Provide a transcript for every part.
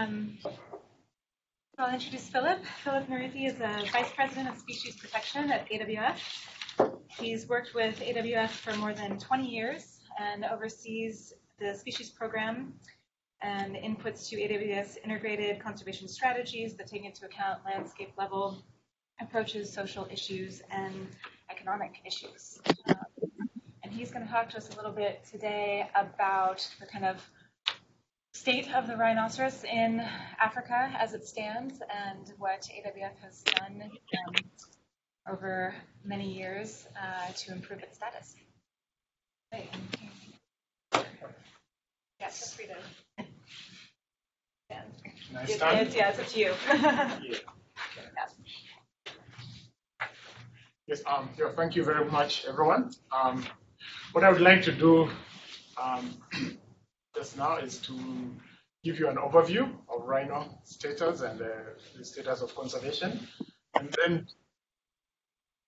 Um, I'll introduce Philip. Philip Muruthi is a Vice President of Species Protection at AWF. He's worked with AWF for more than 20 years and oversees the species program and inputs to AWF's integrated conservation strategies that take into account landscape level approaches, social issues, and economic issues. Um, and he's going to talk to us a little bit today about the kind of state of the rhinoceros in Africa as it stands and what AWF has done um, over many years uh, to improve its status. Yeah, feel free to. I It's, yeah, it's up to you. Yeah. Yes, um, yeah, thank you very much, everyone. Um, what I would like to do um, just now is to give you an overview of rhino status and uh, the status of conservation, and then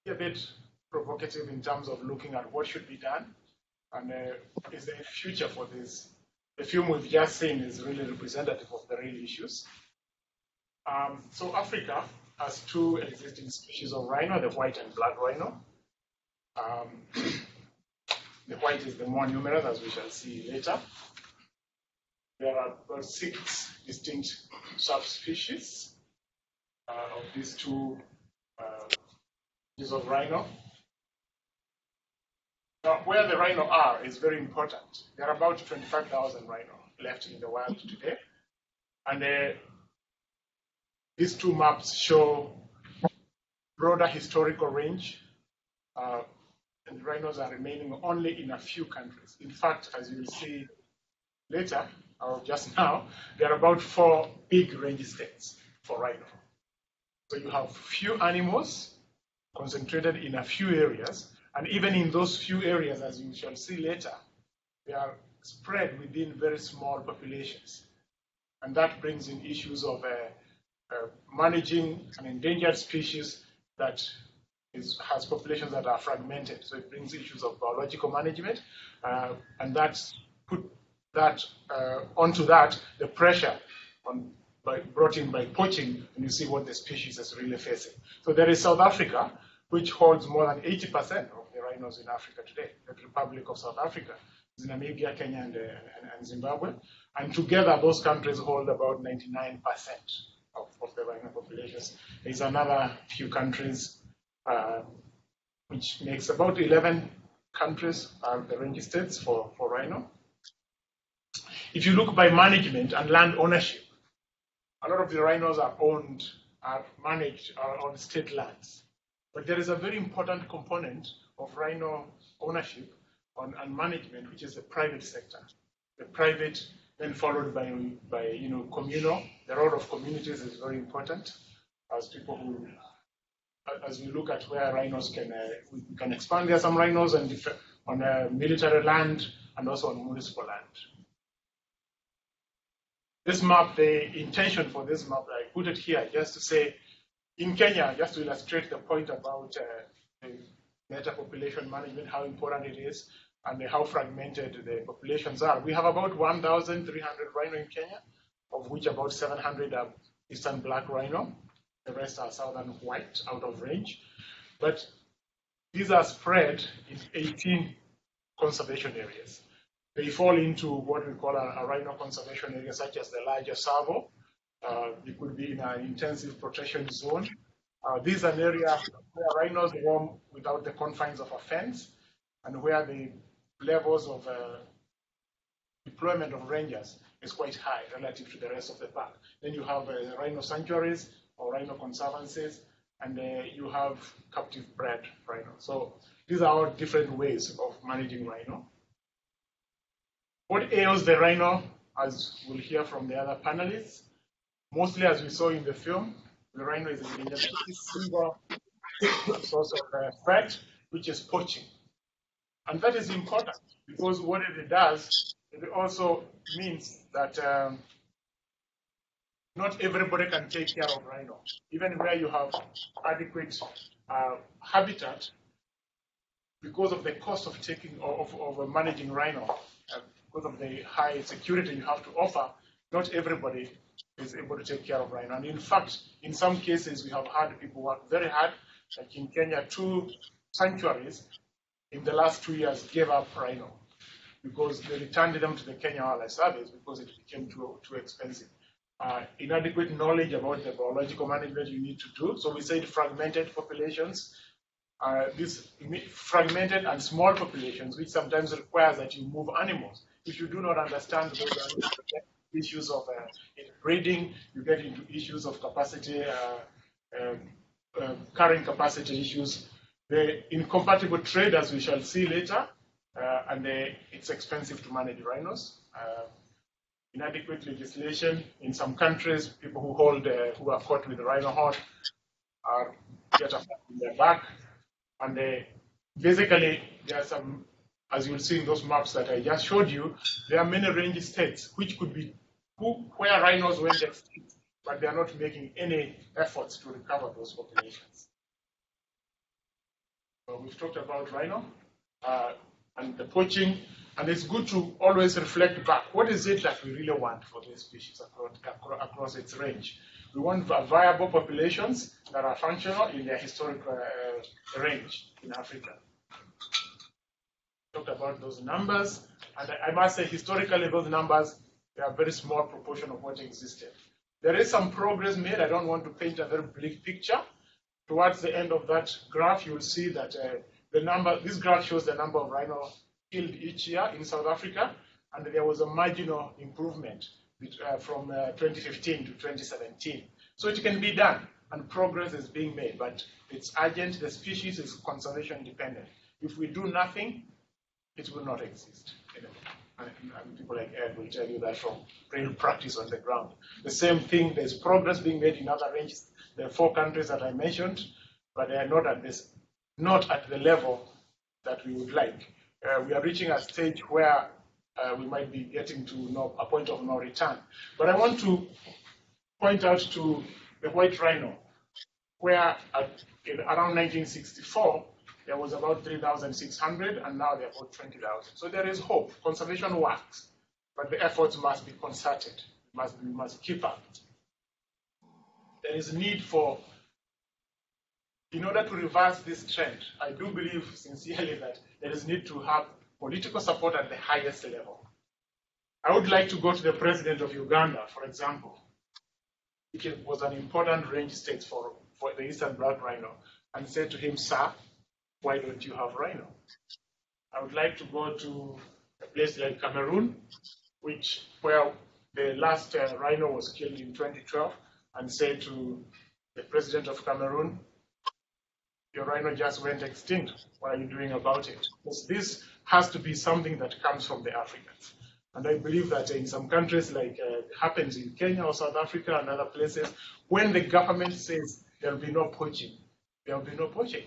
be a bit provocative in terms of looking at what should be done and uh, is there a future for this. The film we've just seen is really representative of the real issues. Um, so Africa has two existing species of rhino, the white and black rhino. Um, the white is the more numerous, as we shall see later. There are about six distinct subspecies uh, of these two uh, species of rhino. Now, where the rhino are is very important. There are about 25,000 rhino left in the wild today. And uh, these two maps show broader historical range, uh, and rhinos are remaining only in a few countries. In fact, as you will see later, or just now, there are about four big range states for rhino. So you have few animals concentrated in a few areas, and even in those few areas, as you shall see later, they are spread within very small populations. And that brings in issues of uh, uh, managing an endangered species that is, has populations that are fragmented. So it brings issues of biological management, uh, and that's put that uh, onto that the pressure on by, brought in by poaching, and you see what the species is really facing. So there is South Africa, which holds more than 80% of the rhinos in Africa today. The Republic of South Africa, Namibia, Kenya, and, uh, and, Zimbabwe, and together those countries hold about 99% of, of the rhino populations. There's another few countries, uh, which makes about 11 countries are the range states for, for rhino. If you look by management and land ownership, a lot of the rhinos are owned, are managed are on state lands. But there is a very important component of rhino ownership on, and management, which is the private sector. The private then followed by, by you know, communal. The role of communities is very important as people who, as we look at where rhinos can, uh, we can expand. There are some rhinos on, on uh, military land and also on municipal land. This map, the intention for this map, I put it here just to say, in Kenya, just to illustrate the point about uh, better population management, how important it is, and how fragmented the populations are. We have about 1,300 rhino in Kenya, of which about 700 are eastern black rhino. The rest are southern white, out of range. But these are spread in 18 conservation areas. They fall into what we call a, a rhino conservation area, such as the larger Tsavo. Uh, it could be in an intensive protection zone. Uh, this is an area where rhinos roam without the confines of a fence and where the levels of uh, deployment of rangers is quite high relative to the rest of the park. Then you have uh, rhino sanctuaries or rhino conservancies, and uh, you have captive bred rhino. So these are all different ways of managing rhino. What ails the rhino, as we'll hear from the other panelists, mostly as we saw in the film, the rhino is endangered by this single source of uh, threat, which is poaching. And that is important because what it does, it also means that um, not everybody can take care of rhino. Even where you have adequate uh, habitat, because of the cost of taking of, of managing rhino, uh, because of the high security you have to offer, not everybody is able to take care of rhino. And in fact, in some cases, we have had people work very hard, like in Kenya, two sanctuaries in the last two years gave up rhino because they returned them to the Kenya Wildlife Service because it became too, too expensive. Uh, inadequate knowledge about the biological management you need to do. So we said fragmented populations, uh, these fragmented and small populations, which sometimes requires that you move animals. If you do not understand those issues of uh, breeding, you get into issues of capacity, uh, um, um, carrying capacity issues. The incompatible trade, as we shall see later, uh, and it's expensive to manage rhinos. Uh, inadequate legislation in some countries, people who hold, uh, who are caught with rhino horn are get a in their back, and basically there are some, as you'll see in those maps that I just showed you, there are many range states which could be who, where rhinos went extinct, but they are not making any efforts to recover those populations. So we've talked about rhino. Uh, and the poaching. And it's good to always reflect back. What is it that we really want for this species across, across its range? We want viable populations that are functional in their historic uh, range in Africa. Talked about those numbers, and I must say, historically, those numbers they are a very small proportion of what existed. There is some progress made. I don't want to paint a very bleak picture. Towards the end of that graph, you will see that uh, the number, this graph shows the number of rhino killed each year in South Africa, and there was a marginal improvement uh, from uh, 2015 to 2017. So it can be done, and progress is being made, but it's urgent. The species is conservation dependent. If we do nothing, it will not exist anymore. And, and people like Ed will tell you that from real practice on the ground. The same thing, there's progress being made in other ranges. There are four countries that I mentioned, but they are not at this not at the level that we would like. Uh, we are reaching a stage where uh, we might be getting to no, a point of no return. But I want to point out to the white rhino, where at, in, around 1964, there was about 3,600, and now there are about 20,000. So there is hope. Conservation works, but the efforts must be concerted. Must, we must keep up. There is a need for in order to reverse this trend, I do believe sincerely that there is need to have political support at the highest level. I would like to go to the president of Uganda, for example, which was an important range state for, for the eastern black rhino, and say to him, sir, why don't you have rhino? I would like to go to a place like Cameroon, which where the last uh, rhino was killed in 2012, and say to the president of Cameroon, your rhino just went extinct. What are you doing about it? Because this has to be something that comes from the Africans. And I believe that in some countries, like uh, happens in Kenya or South Africa and other places, when the government says there will be no poaching, there will be no poaching.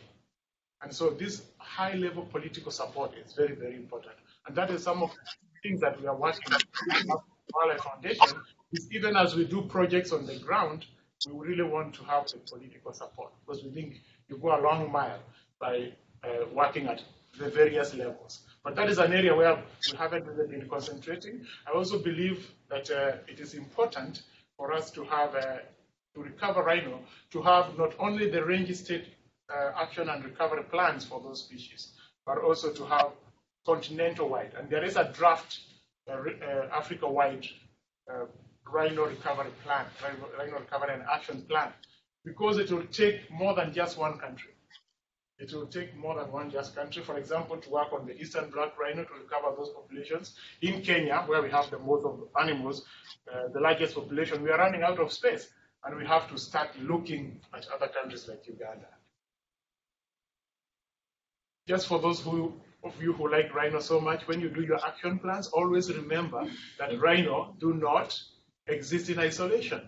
And so this high level political support is very, very important. And that is some of the things that we are working with Wildlife Foundation, is even as we do projects on the ground, we really want to have the political support because we think you go a long mile by uh, working at the various levels. But that is an area where we haven't really been concentrating. I also believe that uh, it is important for us to have, uh, to recover rhino, to have not only the range state action and recovery plans for those species, but also to have continental-wide. And there is a draft uh, uh, Africa-wide rhino recovery plan, rhino recovery and action plan because it will take more than just one country. It will take more than one just country, for example, to work on the eastern black rhino to recover those populations. In Kenya, where we have the most of the animals, uh, the largest population, we are running out of space, and we have to start looking at other countries like Uganda. Just for those who, of you who like rhino so much, when you do your action plans, always remember that rhino do not exist in isolation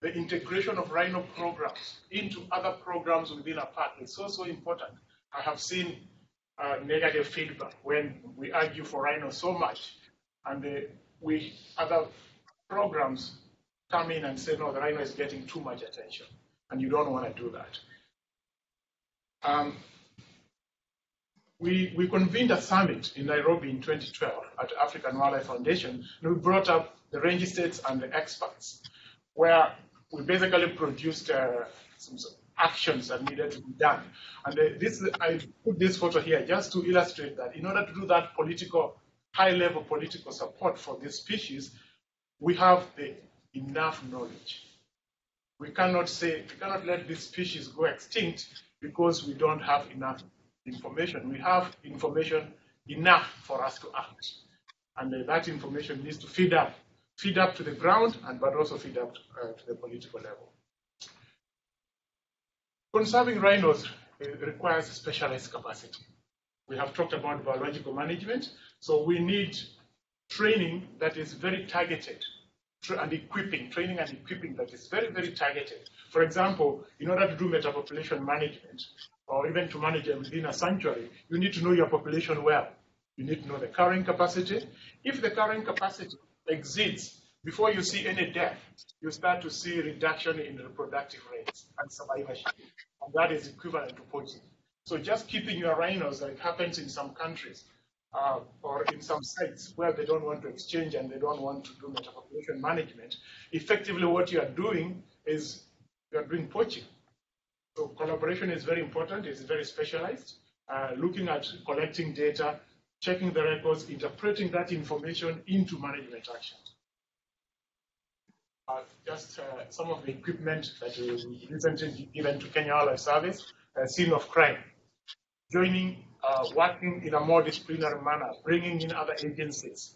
the integration of Rhino programs into other programs within a park is so, so important. I have seen uh, negative feedback when we argue for Rhino so much, and uh, we other programs come in and say, no, the Rhino is getting too much attention, and you don't want to do that. Um, we, we convened a summit in Nairobi in 2012 at African Wildlife Foundation, and we brought up the range states and the experts. where we basically produced uh, some actions that needed to be done. And uh, this, I put this photo here just to illustrate that in order to do that political, high-level political support for this species, we have the, enough knowledge. We cannot say, we cannot let this species go extinct because we don't have enough information. We have information enough for us to act. And uh, that information needs to feed up, feed up to the ground, and but also feed up uh, to the political level. Conserving rhinos uh, requires specialized capacity. We have talked about biological management, so we need training that is very targeted and equipping, training and equipping that is very, very targeted. For example, in order to do metapopulation management, or even to manage them within a sanctuary, you need to know your population well. You need to know the carrying capacity. If the carrying capacity exceeds, before you see any death, you start to see reduction in reproductive rates and survivorship. And that is equivalent to poaching. So just keeping your rhinos, like happens in some countries, uh, or in some sites where they don't want to exchange and they don't want to do metapopulation management, effectively what you are doing is you are doing poaching. So collaboration is very important, it's very specialized. Uh, looking at collecting data, checking the records, interpreting that information into management action. Uh, just uh, some of the equipment that we recently given to Kenya Wildlife Service, scene of crime, joining, uh, working in a more disciplinary manner, bringing in other agencies.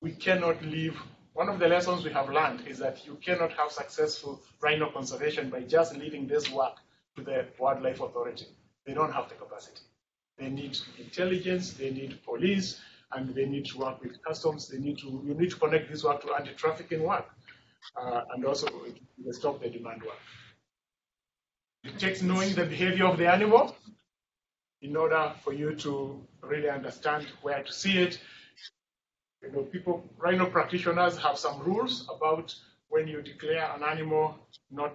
We cannot leave. One of the lessons we have learned is that you cannot have successful rhino conservation by just leaving this work to the Wildlife Authority. They don't have the capacity. They need intelligence, they need police, and they need to work with customs. They need to, you need to connect this work to anti-trafficking work, uh, and also stop the demand work. It takes knowing the behavior of the animal in order for you to really understand where to see it. You know, people, rhino practitioners have some rules about when you declare an animal not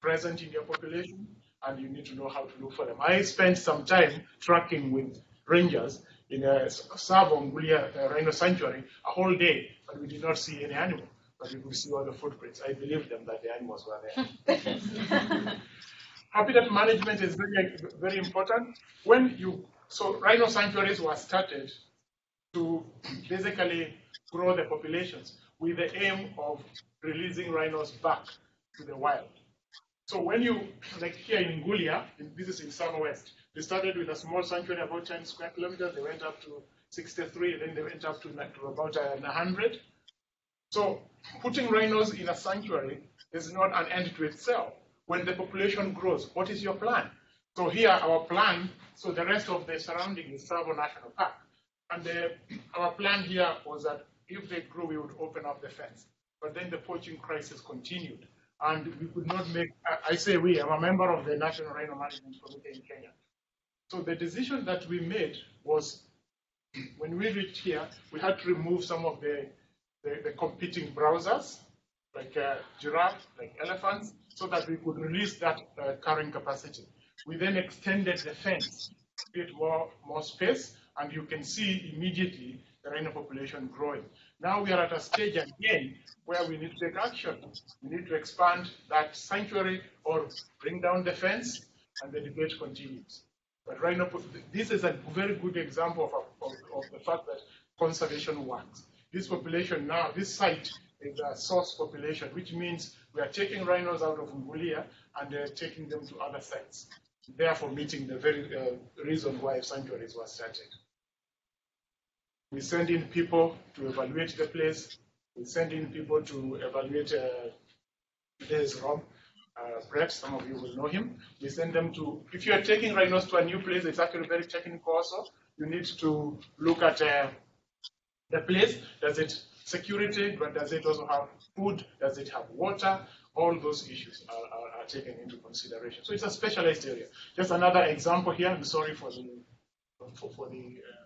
present in your population and you need to know how to look for them. I spent some time tracking with rangers in a Tsavo Ngulia uh, Rhino Sanctuary a whole day, but we did not see any animal. But we could see all the footprints. I believe them that the animals were there. Habitat management is very, very important. When you so rhino sanctuaries were started to basically grow the populations with the aim of releasing rhinos back to the wild. So when you, like here in Ngulia, this is in Tsavo West, they started with a small sanctuary about 10 square kilometers, they went up to 63, then they went up to, to about uh, 100. So putting rhinos in a sanctuary is not an end to itself. When the population grows, what is your plan? So here, our plan, so the rest of the surrounding is Tsavo National Park. And the, our plan here was that if they grew, we would open up the fence. But then the poaching crisis continued and we could not make, I say we, I'm a member of the National Rhino Management Committee in Kenya. So the decision that we made was when we reached here, we had to remove some of the, the, the competing browsers, like uh, giraffe, like elephants, so that we could release that uh, carrying capacity. We then extended the fence to create more, more space, and you can see immediately the rhino population growing. Now we are at a stage again where we need to take action. We need to expand that sanctuary or bring down the fence, and the debate continues. But right now, this is a very good example of, of, of the fact that conservation works. This population now, this site is a source population, which means we are taking rhinos out of Ngulia and uh, taking them to other sites, therefore meeting the very uh, reason why sanctuaries were started. We send in people to evaluate the place. We send in people to evaluate uh, today's Rob, uh, some of you will know him. We send them to, if you are taking rhinos to a new place, it's actually very technical also. You need to look at uh, the place. Does it security, but does it also have food? Does it have water? All those issues are, are, are taken into consideration. So it's a specialized area. Just another example here. I'm sorry for the for, for the uh,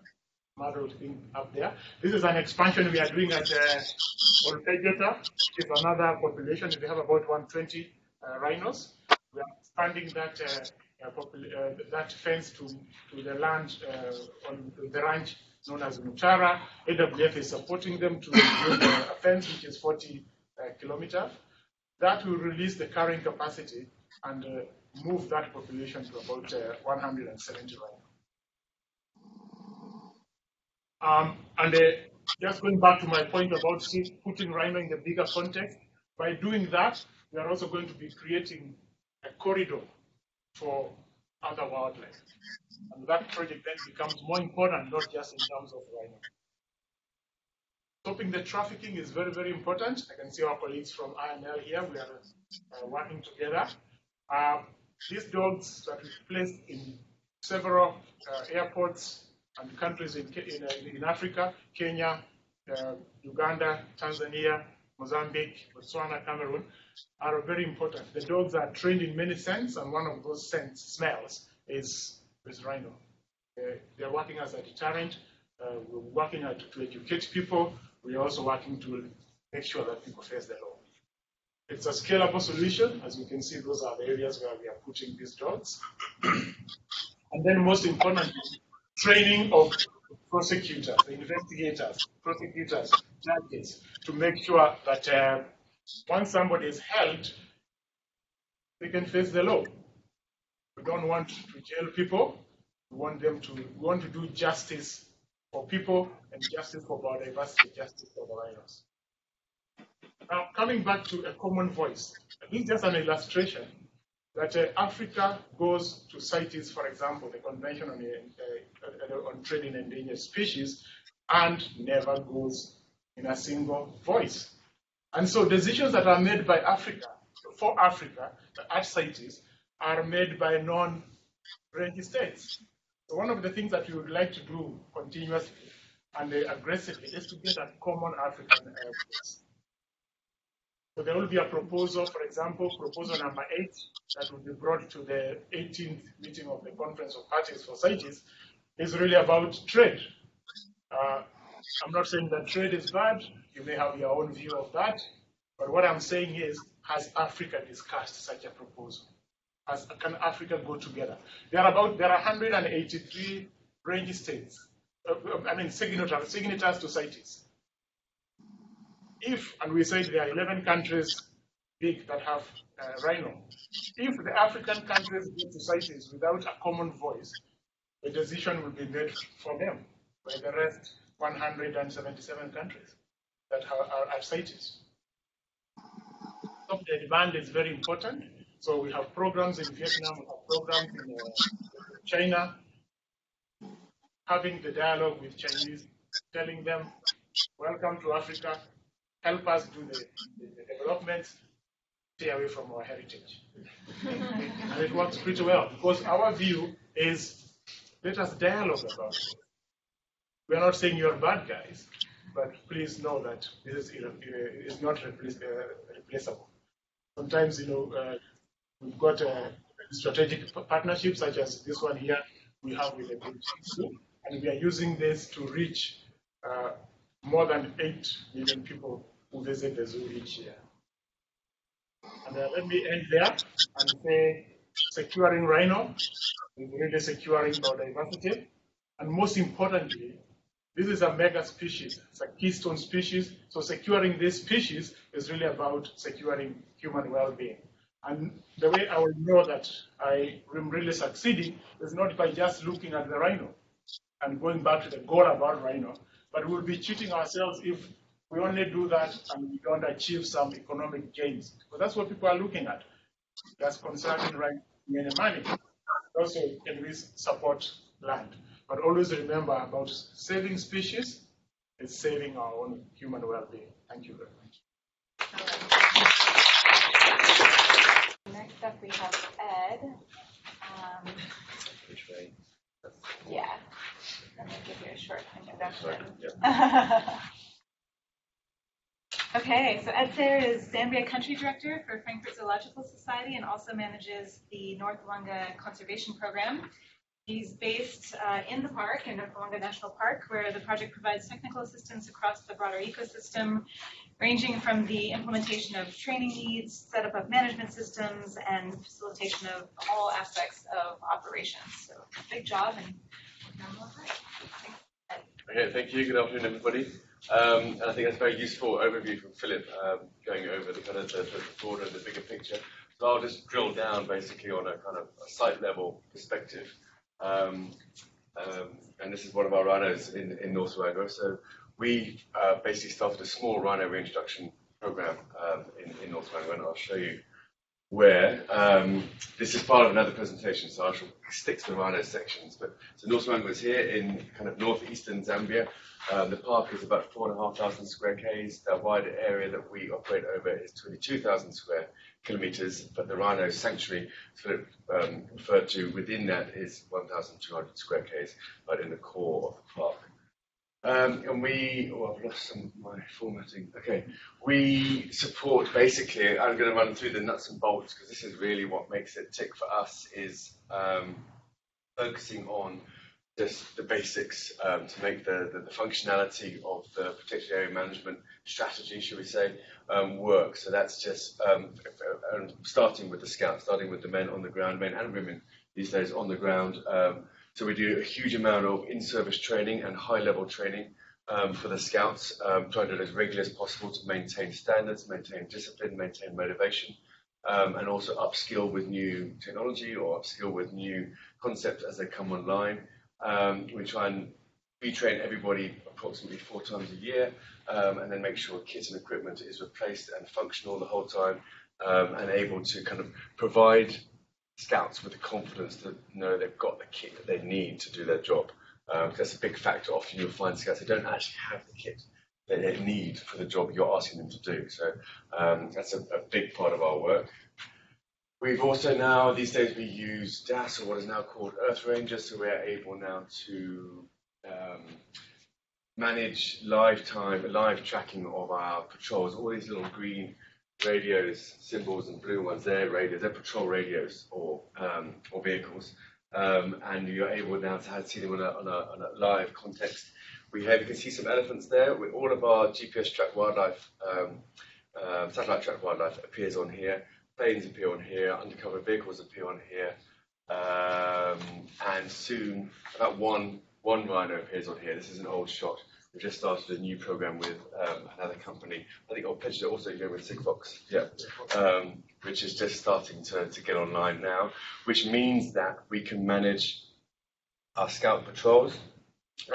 model thing up there. This is an expansion we are doing at uh, Ol Pejeta, which is another population. We have about 120 uh, rhinos. We are expanding that uh, uh, uh that fence to, to the land uh, on the ranch known as Mutara. AWF is supporting them to build a fence which is 40 uh, kilometers. That will release the carrying capacity and move that population to about uh, 170 right now. Um, and uh, just going back to my point about putting rhino in the bigger context, by doing that, we are also going to be creating a corridor for other wildlife. And that project then becomes more important, not just in terms of rhino. Stopping the trafficking is very, very important. I can see our colleagues from INL here. We are uh, working together. Uh, these dogs that we placed in several uh, airports and countries in, in, uh, in Africa, Kenya, uh, Uganda, Tanzania, Mozambique, Botswana, Cameroon, are very important. The dogs are trained in many scents, and one of those scents, smells, is, is rhino. Uh, they're working as a deterrent. Uh, we're working at, to educate people. We're also working to make sure that people face the law. It's a scalable solution. As you can see, those are the areas where we are putting these dogs. and then most importantly, training of prosecutors, investigators, prosecutors, judges, to make sure that uh, once somebody is held, they can face the law. We don't want to jail people. We want them to we want to do justice for people and justice for biodiversity, justice for rhinos. Now, coming back to a common voice, this is just an illustration that uh, Africa goes to CITES, for example, the Convention on, uh, uh, on Trade in Endangered Species, and never goes in a single voice. And so decisions that are made by Africa, for Africa, at CITES, are made by non-range states. So one of the things that we would like to do continuously and uh, aggressively is to get a common African voice. So there will be a proposal, for example, proposal number eight, that will be brought to the 18th meeting of the Conference of Parties for CITES, is really about trade. Uh, I'm not saying that trade is bad. You may have your own view of that. But what I'm saying is, has Africa discussed such a proposal? Has, can Africa go together? There are about there are 183 range states. Uh, I mean signatories, signatories to CITES if, and we said there are 11 countries big that have uh, rhino, if the African countries go to CITES without a common voice, the decision will be made for them by the rest 177 countries that are, are at CITES. Stop the demand is very important. So we have programs in Vietnam, we have programs in uh, China, having the dialogue with Chinese, telling them, welcome to Africa, help us do the, the, the development, stay away from our heritage. and it works pretty well because our view is let us dialogue about it. We are not saying you're bad guys, but please know that this is, is not replace, uh, replaceable. Sometimes, you know, uh, we've got a strategic partnership such as this one here we have with the and we are using this to reach uh, more than 8 million people zoo each year. And uh, let me end there and say securing rhino is really securing biodiversity. And most importantly, this is a mega species, it's a keystone species. So securing this species is really about securing human well-being. And the way I will know that I am really succeeding is not by just looking at the rhino and going back to the goal about rhino, but we'll be cheating ourselves if we only do that and we don't achieve some economic gains. But that's what people are looking at. That's concerning right many money. Also, can we support land? But always remember about saving species is saving our own human well-being. Thank you very much. Next up, we have Ed. Um, Which way? yeah, I'm going to give you a short introduction. Yeah. Okay, so Ed Sayer is Zambia Country Director for Frankfurt Zoological Society and also manages the North Luangwa Conservation Program. He's based uh, in the park, in North Luangwa National Park, where the project provides technical assistance across the broader ecosystem, ranging from the implementation of training needs, setup of management systems, and facilitation of all aspects of operations. So big job and Okay, thank you. Good afternoon, everybody. Um, and I think that's a very useful overview from Philip, um, going over the kind of the, the broader and the bigger picture. So I'll just drill down basically on a kind of a site level perspective. Um, um, and this is one of our rhinos in, in North Luangwa. So we uh, basically started a small rhino reintroduction program um, in, in North Luangwa, and I'll show you where. Um, this is part of another presentation, so I shall stick to the rhino sections. But so North Luangwa is here in kind of northeastern Zambia. Um, the park is about four and a half thousand square k's. The wider area that we operate over is 22,000 square kilometers, but the rhino sanctuary, sort of um, referred to within that, is 1,200 square k's, but in the core of the park. Um, and we, oh, I've lost some of my formatting. Okay, we support basically. I'm going to run through the nuts and bolts because this is really what makes it tick for us. Is um, focusing on just the basics um, to make the, the, the, functionality of the protected area management strategy, should we say, um, work. So that's just um, starting with the scouts, starting with the men on the ground, men and women these days on the ground. So we do a huge amount of in-service training and high-level training um, for the scouts, um, trying to do it as regularly as possible to maintain standards, maintain discipline, maintain motivation. Um, and also upskill with new technology or upskill with new concepts as they come online. Um, we try and retrain everybody approximately four times a year, um, and then make sure kit and equipment is replaced and functional the whole time, um, and able to kind of provide scouts with the confidence to know they've got the kit that they need to do their job. Um, that's a big factor. Often you'll find scouts they don't actually have the kit that they need for the job you're asking them to do. So um, that's a, a, big part of our work. We've also now, these days, we use DAS, or what is now called Earth Ranger, so we're able now to um, manage live time, live tracking of our patrols. All these little green radios, symbols, and blue ones, they're radios, they're patrol radios or, um, or vehicles. Um, and you're able now to see them on a, on a, on a live context. We have, you can see some elephants there. With all of our GPS track wildlife, um, uh, satellite track wildlife appears on here planes appear on here, undercover vehicles appear on here, um, and soon about one one rhino appears on here. This is an old shot. We've just started a new program with um, another company. I think I'll pitch it also here with Sigfox, yeah, um, which is just starting to, to get online now, which means that we can manage our scout patrols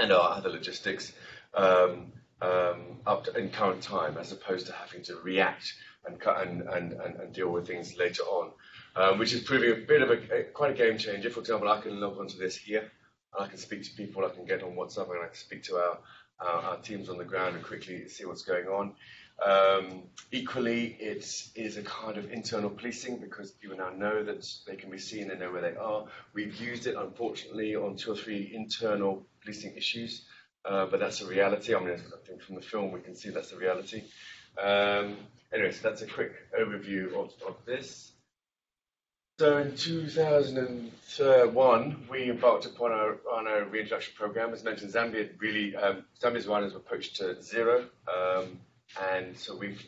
and our other logistics um, um up to, in current time, as opposed to having to react and, and, and, and, deal with things later on, um, which is proving a bit of a, a, quite a game changer. For example, I can log onto this here, and I can speak to people, I can get on WhatsApp, and I can speak to our, our, our teams on the ground and quickly see what's going on. Um, equally, it is a kind of internal policing because people now know that they can be seen, they know where they are. We've used it, unfortunately, on two or three internal policing issues, uh, but that's a reality. I mean, I think from the film we can see that's the reality. Um, anyway, so that's a quick overview of, of this. So in 2001, we embarked upon our, on reintroduction program. As mentioned, Zambia really, um, Zambia's rhinos were poached to zero. Um, and so we've,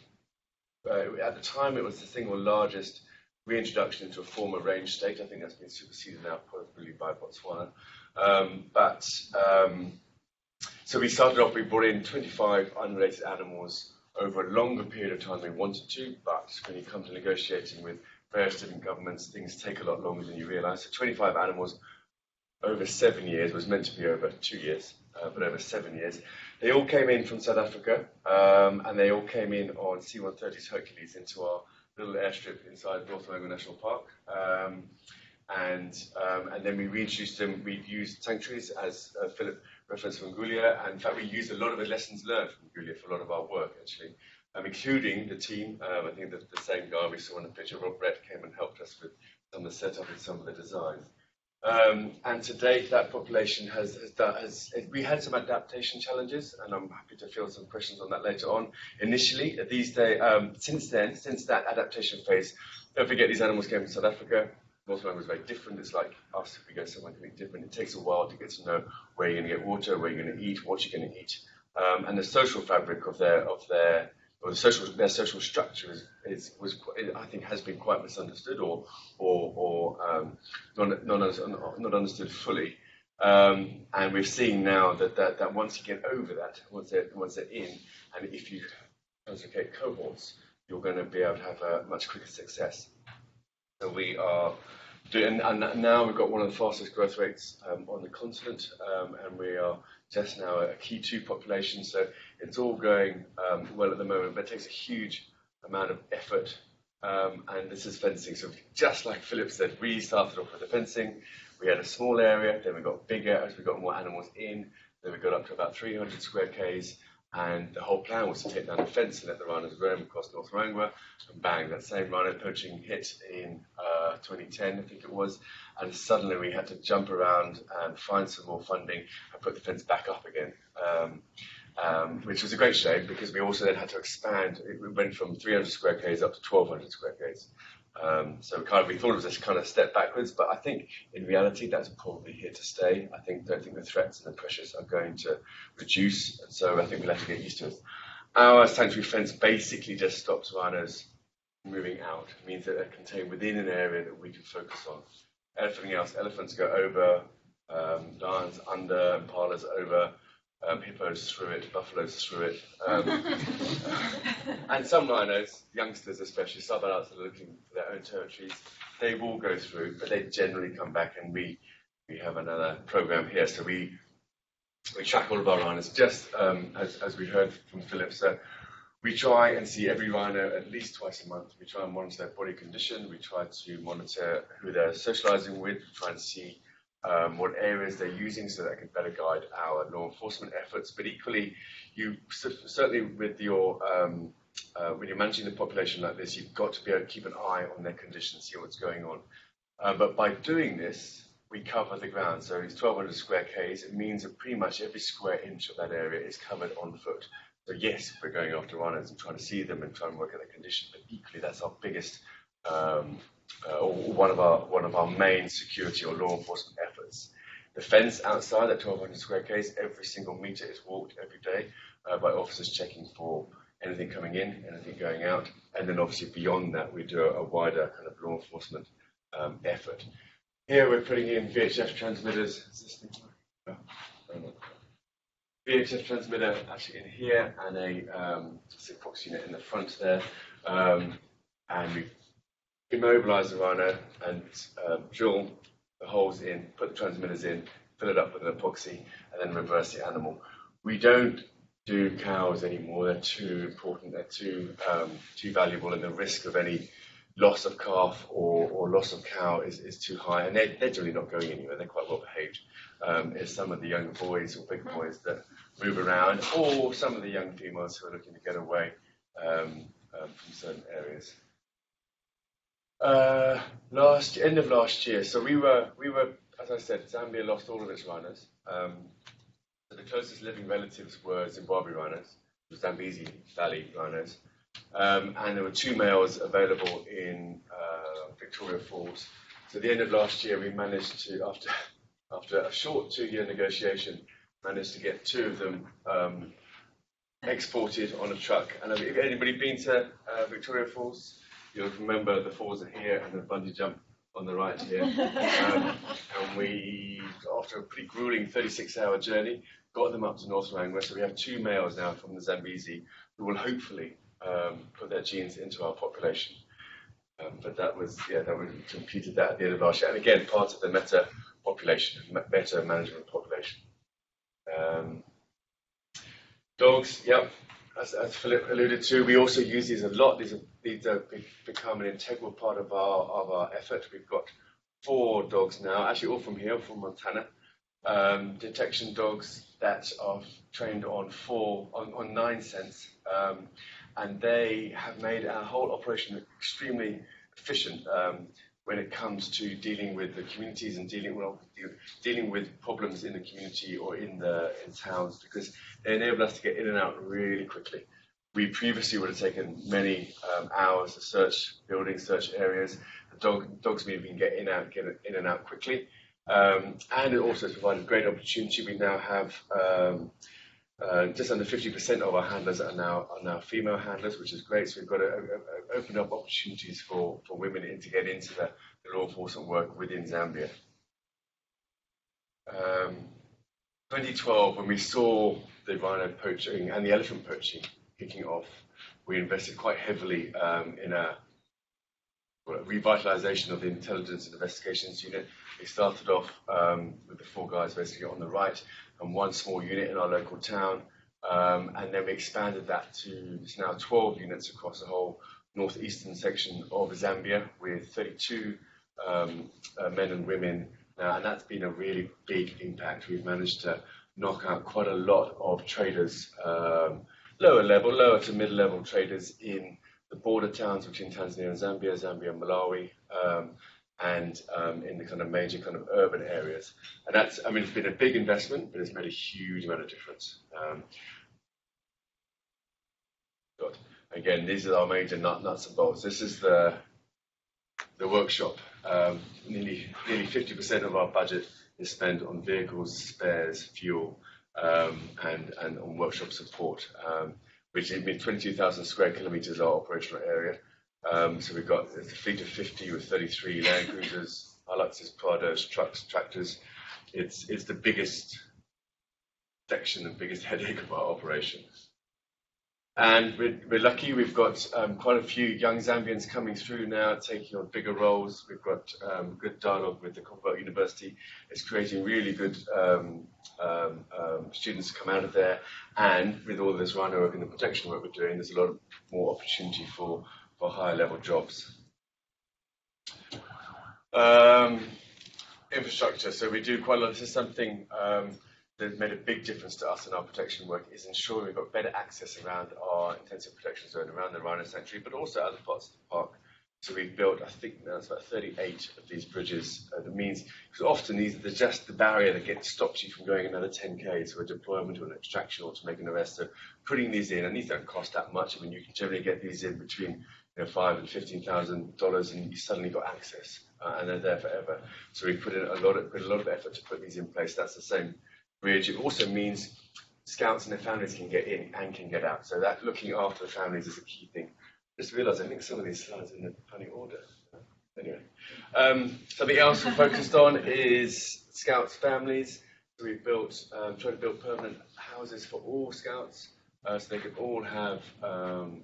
uh, at the time, it was the single largest reintroduction into a former range state. I think that's been superseded now probably by Botswana. Um, but um, so we started off, we brought in 25 unrelated animals over a longer period of time than we wanted to, but when you come to negotiating with various different governments, things take a lot longer than you realize. So 25 animals over seven years was meant to be over two years, uh, but over seven years. They all came in from South Africa, um, and they all came in on C-130s Hercules into our little airstrip inside North National Park. Um, and um, and then we reintroduced them. We've used sanctuaries as uh, Philip referenced from Ngulia. And in fact, we used a lot of the lessons learned from Ngulia for a lot of our work, actually, um, including the team. Um, I think the same guy we saw in the picture, Rob Brett, came and helped us with some of the setup and some of the designs. Um, and to date, that population has, has, has, we had some adaptation challenges, and I'm happy to field some questions on that later on. Initially, these days, um, since then, since that adaptation phase, don't forget these animals came from South Africa. North Luangwa is very different. It's like us if we go somewhere completely different. It takes a while to get to know where you're going to get water, where you're going to eat, what you're going to eat, um, and the social fabric of their of their or the social their social structure is, is was I think has been quite misunderstood or or or um, not, not not understood fully. Um, and we've seen now that, that, that once you get over that, once they're, once they're in, and if you concentrate cohorts, you're going to be able to have a much quicker success. So we are doing, and now we've got one of the fastest growth rates um, on the continent, um, and we are just now a key two population. So it's all going um, well at the moment, but it takes a huge amount of effort. Um, and this is fencing. So just like Philip said, we started off with the fencing. We had a small area, then we got bigger as we got more animals in. Then we got up to about 300 square k's. And the whole plan was to take down the fence and let the rhinos roam across North Luangwa. And bang, that same rhino poaching hit in uh, 2010, I think it was. And suddenly we had to jump around and find some more funding and put the fence back up again. Um, um, which was a great shame because we also then had to expand. It went from 300 square k's up to 1200 square k's. Um, so kind of, we thought it was a kind of step backwards, but I think in reality that's probably here to stay. I think don't think the threats and the pressures are going to reduce, and so I think we'll have to get used to it. Our sanctuary fence basically just stops rhinos moving out. It means that they're contained within an area that we can focus on. Everything else, elephants go over, um, lions under, impalas over um, hippos through it, buffaloes through it, um, and some rhinos, youngsters especially, that are looking for their own territories, they will go through, but they generally come back, and we we have another program here, so we we track all of our rhinos, just um, as as we heard from Philip. So we try and see every rhino at least twice a month. We try and monitor their body condition. We try to monitor who they're socializing with. We try and see um, what areas they're using so that can better guide our law enforcement efforts. But equally, you certainly with your um, uh, when you're managing the population like this, you've got to be able to keep an eye on their conditions, see what's going on. Uh, but by doing this, we cover the ground. So it's 1,200 square k's. It means that pretty much every square inch of that area is covered on foot. So yes, we're going after runners and trying to see them and trying to work at their condition. But equally, that's our biggest um, one of our one of our main security or law enforcement efforts. The fence outside that 1200 square k's, every single meter is walked every day uh, by officers checking for anything coming in, anything going out, and then obviously beyond that we do a, wider kind of law enforcement um, effort. Here we're putting in VHF transmitters. VHF transmitter actually in here and a um, Sigfox unit in the front there. Um, and we immobilize the rhino and um, drill the holes in, put the transmitters in, fill it up with an epoxy, and then reverse the animal. We don't do cows anymore. They're too important. They're too um, too valuable, and the risk of any loss of calf or, or loss of cow is, is too high. And they're, they're generally not going anywhere. They're quite well behaved. Um, it's some of the young boys or big boys that move around, or some of the young females who are looking to get away um, um from certain areas uh, last end of last year. So we were we were as I said, Zambia lost all of its rhinos. Um, so the closest living relatives were Zimbabwe the Zambezi Valley rhinos, um, and there were two males available in uh, Victoria Falls. So at the end of last year, we managed to after after a short two-year negotiation, managed to get two of them. Um, exported on a truck. And have anybody been to uh, Victoria Falls? You'll remember the falls are here and the bungee jump on the right here. Um, and we, after a pretty grueling 36 hour journey, got them up to North Luangwa. So we have two males now from the Zambezi who will hopefully um, put their genes into our population. Um, but that was, yeah, that we completed that at the end of last year. And again, part of the meta population, meta management population. Um, dogs, yep, as, as Philip alluded to, we also use these a lot. These are, these have become an integral part of our of our effort. We've got four dogs now, actually all from here, from Montana, um, detection dogs that are trained on four on, on nine scents, um, and they have made our whole operation extremely efficient. Um, when it comes to dealing with the communities and dealing well, dealing with problems in the community or in the in towns because they enable us to get in and out really quickly. We previously would have taken many um, hours to search buildings, search areas. The dog, dogs mean we can get in, out, get in and out quickly. Um, and it also has provided great opportunity. We now have um, uh, just under 50% of our handlers are now are now female handlers, which is great. So we've got to uh, open up opportunities for, for women in, to get into the, the law enforcement work within Zambia. um, 2012, when we saw the rhino poaching and the elephant poaching kicking off, we invested quite heavily um, in a revitalization of the intelligence and investigations unit. We started off um, with the four guys basically on the right and one small unit in our local town. Um, and then we expanded that to it's now 12 units across the whole northeastern section of Zambia with 32 um, uh, men and women now, and that's been a really big impact. We've managed to knock out quite a lot of traders, um, lower level, lower to mid level traders in the border towns between Tanzania and Zambia, Zambia and Malawi, um, and um, in the kind of major kind of urban areas. And that's, I mean, it's been a big investment, but it's made a huge amount of difference. Um, got, again, these are our major nut, nuts and bolts. This is the the workshop. Um, nearly nearly 50% of our budget is spent on vehicles, spares, fuel, um, and and on workshop support, um, which means 22,000 square kilometres our operational area. Um, so we've got a fleet of 50 with 33 Land Cruisers, Hiluxes, Prados, trucks, tractors. It's it's the biggest section and biggest headache of our operation. And we're, we're lucky, we've got um, quite a few young Zambians coming through now, taking on bigger roles. We've got um, good dialogue with the Commonwealth University. It's creating really good um, um, um, students to come out of there. And with all this rhino work and the protection work we're doing, there's a lot of more opportunity for, for higher level jobs. Um, infrastructure. So we do quite a lot. This is something that made a big difference to us in our protection work is ensuring we've got better access around our intensive protection zone, around the rhino sanctuary, but also other parts of the park. So we've built, I think now it's about 38 of these bridges. Uh, that means, because often these are just the barrier that gets stops you from going another 10k to a deployment or an extraction or to make an arrest. So putting these in, and these don't cost that much. I mean, you can generally get these in between you know, five and fifteen thousand dollars, and you suddenly got access, uh, and they're there forever. So we put in a lot of put a lot of effort to put these in place. That's the same It also means scouts and their families can get in and can get out. So that looking after the families is a key thing. Just realised I think some of these slides are in a funny order. Anyway, um, something else we're focused on is scouts' families. We've built, um, tried to build permanent houses for all scouts, uh, so they can all have, um,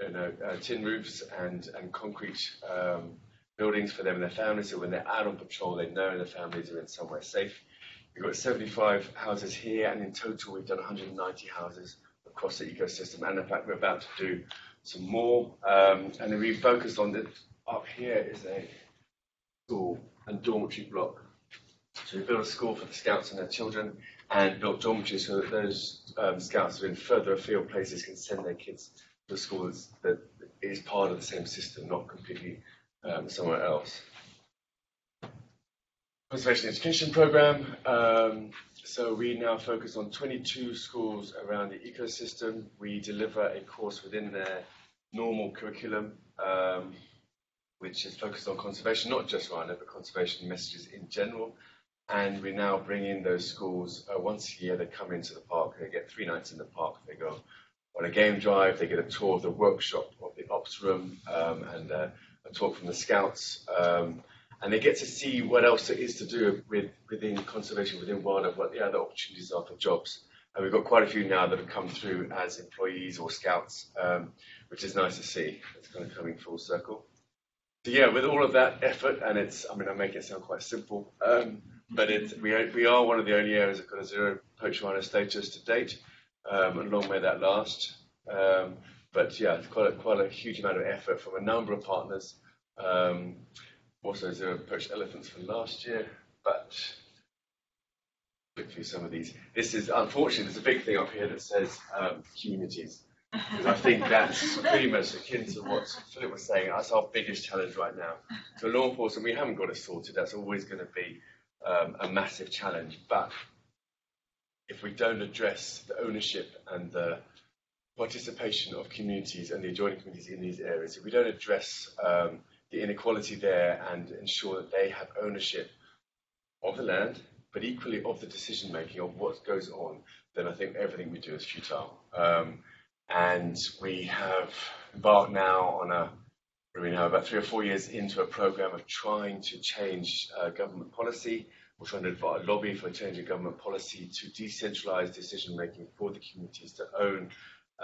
you know, uh, tin roofs and and concrete um, buildings for them and their families. So when they're out on patrol, they know their families are in somewhere safe. We've got 75 houses here, and in total, we've done 190 houses across the ecosystem. And in fact, we're about to do some more. Um, and then we focused on the up here is a school and dormitory block. So we built a school for the scouts and their children, and built dormitories so that those um, scouts who are in further afield places can send their kids to schools that is part of the same system, not completely um, somewhere else conservation education program. Um, so we now focus on 22 schools around the ecosystem. We deliver a course within their normal curriculum, um, which is focused on conservation, not just rhino, but conservation messages in general. And we now bring in those schools uh, once a year. They come into the park. They get three nights in the park. They go on a game drive. They get a tour of the workshop of the ops room and uh, a talk from the scouts. And they get to see what else there is to do with, within conservation, within wildlife, what the other opportunities are for jobs. And we've got quite a few now that have come through as employees or scouts, um, which is nice to see. It's kind of coming full circle. So yeah, with all of that effort, and it's, I mean, I make it sound quite simple, um, but we, are, we are one of the only areas that got a zero poacher status to date, um, and long may that last. Um, but yeah, it's quite a, quite a huge amount of effort from a number of partners. Um, also zero poached elephants from last year, but look through some of these. This is unfortunately there's a big thing up here that says um, communities. Because I think that's pretty much akin to what Philip was saying. That's our biggest challenge right now. So law enforcement, we haven't got it sorted. That's always going to be um, a massive challenge. But if we don't address the ownership and the participation of communities and the adjoining communities in these areas, if we don't address um, the inequality there and ensure that they have ownership of the land, but equally of the decision making of what goes on, then I think everything we do is futile. Um, and we have embarked now on a, we know about three or four years into a program of trying to change uh, government policy We're trying to lobby for a change in government policy to decentralise decision making for the communities to own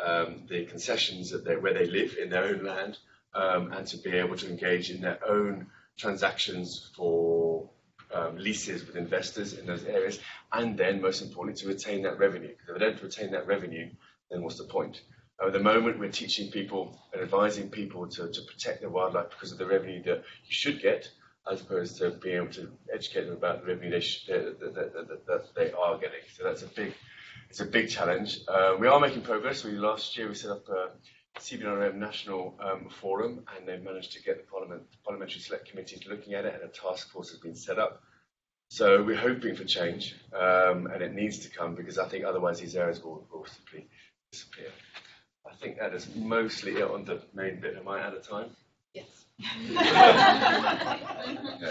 um, the concessions that they, where they live in their own land um, and to be able to engage in their own transactions for um, leases with investors in those areas, and then most importantly to retain that revenue. Because if they don't retain that revenue, then what's the point? At the moment, we're teaching people and advising people to, to protect their wildlife because of the revenue that you should get, as opposed to being able to educate them about the revenue they sh- that, that, that, that, they are getting. So that's a big, it's a big challenge. Uh, we are making progress. We last year we set up a CBNRM national um, forum, and they've managed to get the parliament, parliamentary select committees looking at it, and a task force has been set up. So we're hoping for change, um, and it needs to come because I think otherwise these areas will, will simply disappear. I think that is mostly it on the main bit. Am I out of time? Yes. No.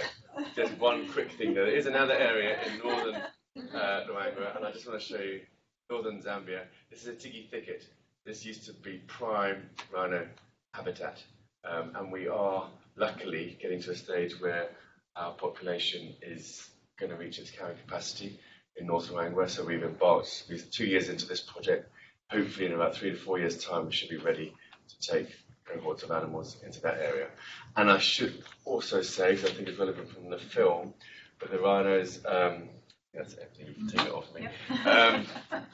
Just one quick thing. There is another area in northern uh, Luangwa, and I just want to show you northern Zambia. This is Itigi thicket. This used to be prime rhino habitat, um, and we are luckily getting to a stage where our population is going to reach its carrying capacity in North Luangwa. So we've embarked. We're two years into this project. Hopefully, in about three to four years' time, we should be ready to take cohorts of animals into that area. And I should also say, because I think it's relevant from the film, but the rhinos, um, that's everything, you can take it off me. Um,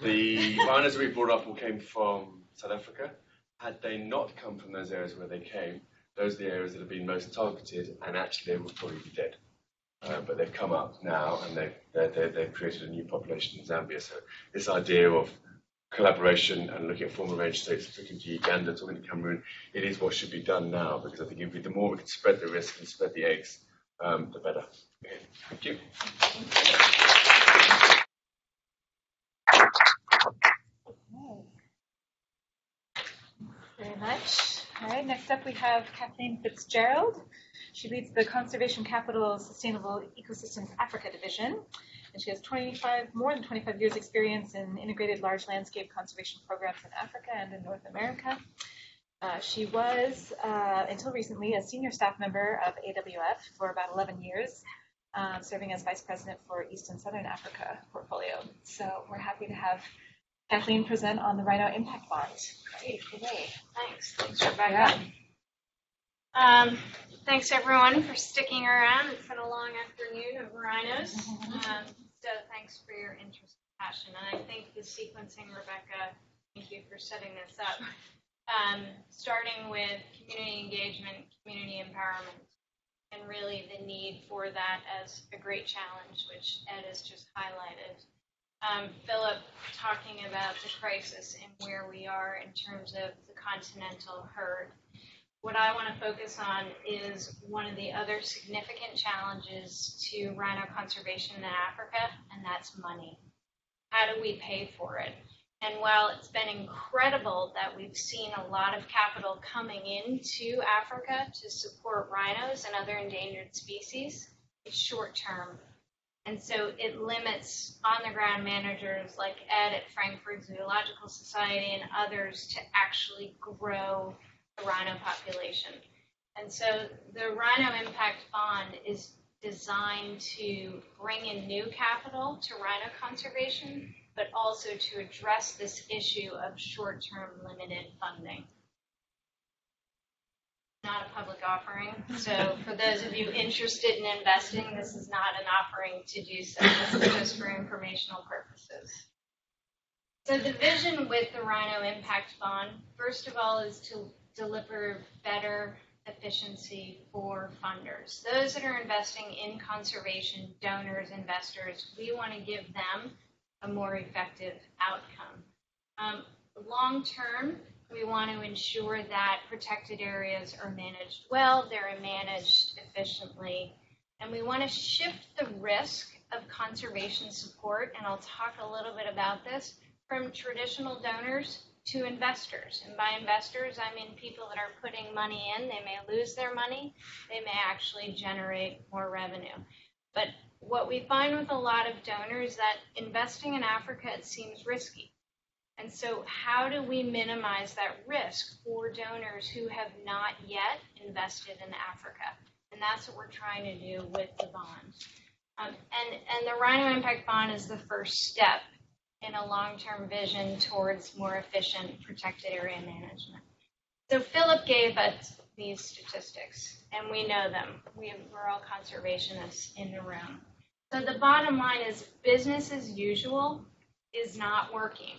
the rhinos that we brought up all came from South Africa. Had they not come from those areas where they came, those are the areas that have been most targeted, and actually they would probably be dead. Uh, but they've come up now, and they've, they're, they've created a new population in Zambia. So this idea of collaboration and looking at former range states, talking to Uganda, talking to Cameroon, it is what should be done now because I think the more we can spread the risk and spread the eggs, um, the better. Okay, Thank you. Much. All right, next up we have Kathleen Fitzgerald. She leads the Conservation Capital Sustainable Ecosystems Africa Division. And she has 25, more than 25 years experience in integrated large landscape conservation programs in Africa and in North America. Uh, she was, uh, until recently, a senior staff member of AWF for about 11 years, um, serving as vice president for East and Southern Africa portfolio. So we're happy to have Kathleen present on the Rhino Impact Bond. Great, great. Thanks. Thanks, Rebecca. Um, thanks everyone for sticking around. It's been a long afternoon of rhinos. Um, so thanks for your interest and passion. And I think the sequencing, Rebecca, thank you for setting this up. Um, starting with community engagement, community empowerment, and really the need for that as a great challenge, which Ed has just highlighted. Um, Philip talking about the crisis and where we are in terms of the continental herd. What I want to focus on is one of the other significant challenges to rhino conservation in Africa, and that's money. How do we pay for it? And while it's been incredible that we've seen a lot of capital coming into Africa to support rhinos and other endangered species, it's short term. And so it limits on the ground managers like Ed at Frankfurt Zoological Society and others to actually grow the rhino population. And so the Rhino Impact Bond is designed to bring in new capital to rhino conservation, but also to address this issue of short term limited funding. Not a public offering. So, for those of you interested in investing, this is not an offering to do so. This is just for informational purposes. So, the vision with the Rhino Impact Bond, first of all, is to deliver better efficiency for funders. Those that are investing in conservation, donors, investors, we want to give them a more effective outcome. Um, long term, we want to ensure that protected areas are managed well, they're managed efficiently, and we want to shift the risk of conservation support, and I'll talk a little bit about this, from traditional donors to investors. And by investors, I mean people that are putting money in. They may lose their money, they may actually generate more revenue. But what we find with a lot of donors that investing in Africa it seems risky. And so how do we minimize that risk for donors who have not yet invested in Africa? And that's what we're trying to do with the bond. Um, and, and the Rhino Impact Bond is the first step in a long-term vision towards more efficient protected area management. So Philip gave us these statistics, and we know them. We, we're all conservationists in the room. So the bottom line is business as usual is not working.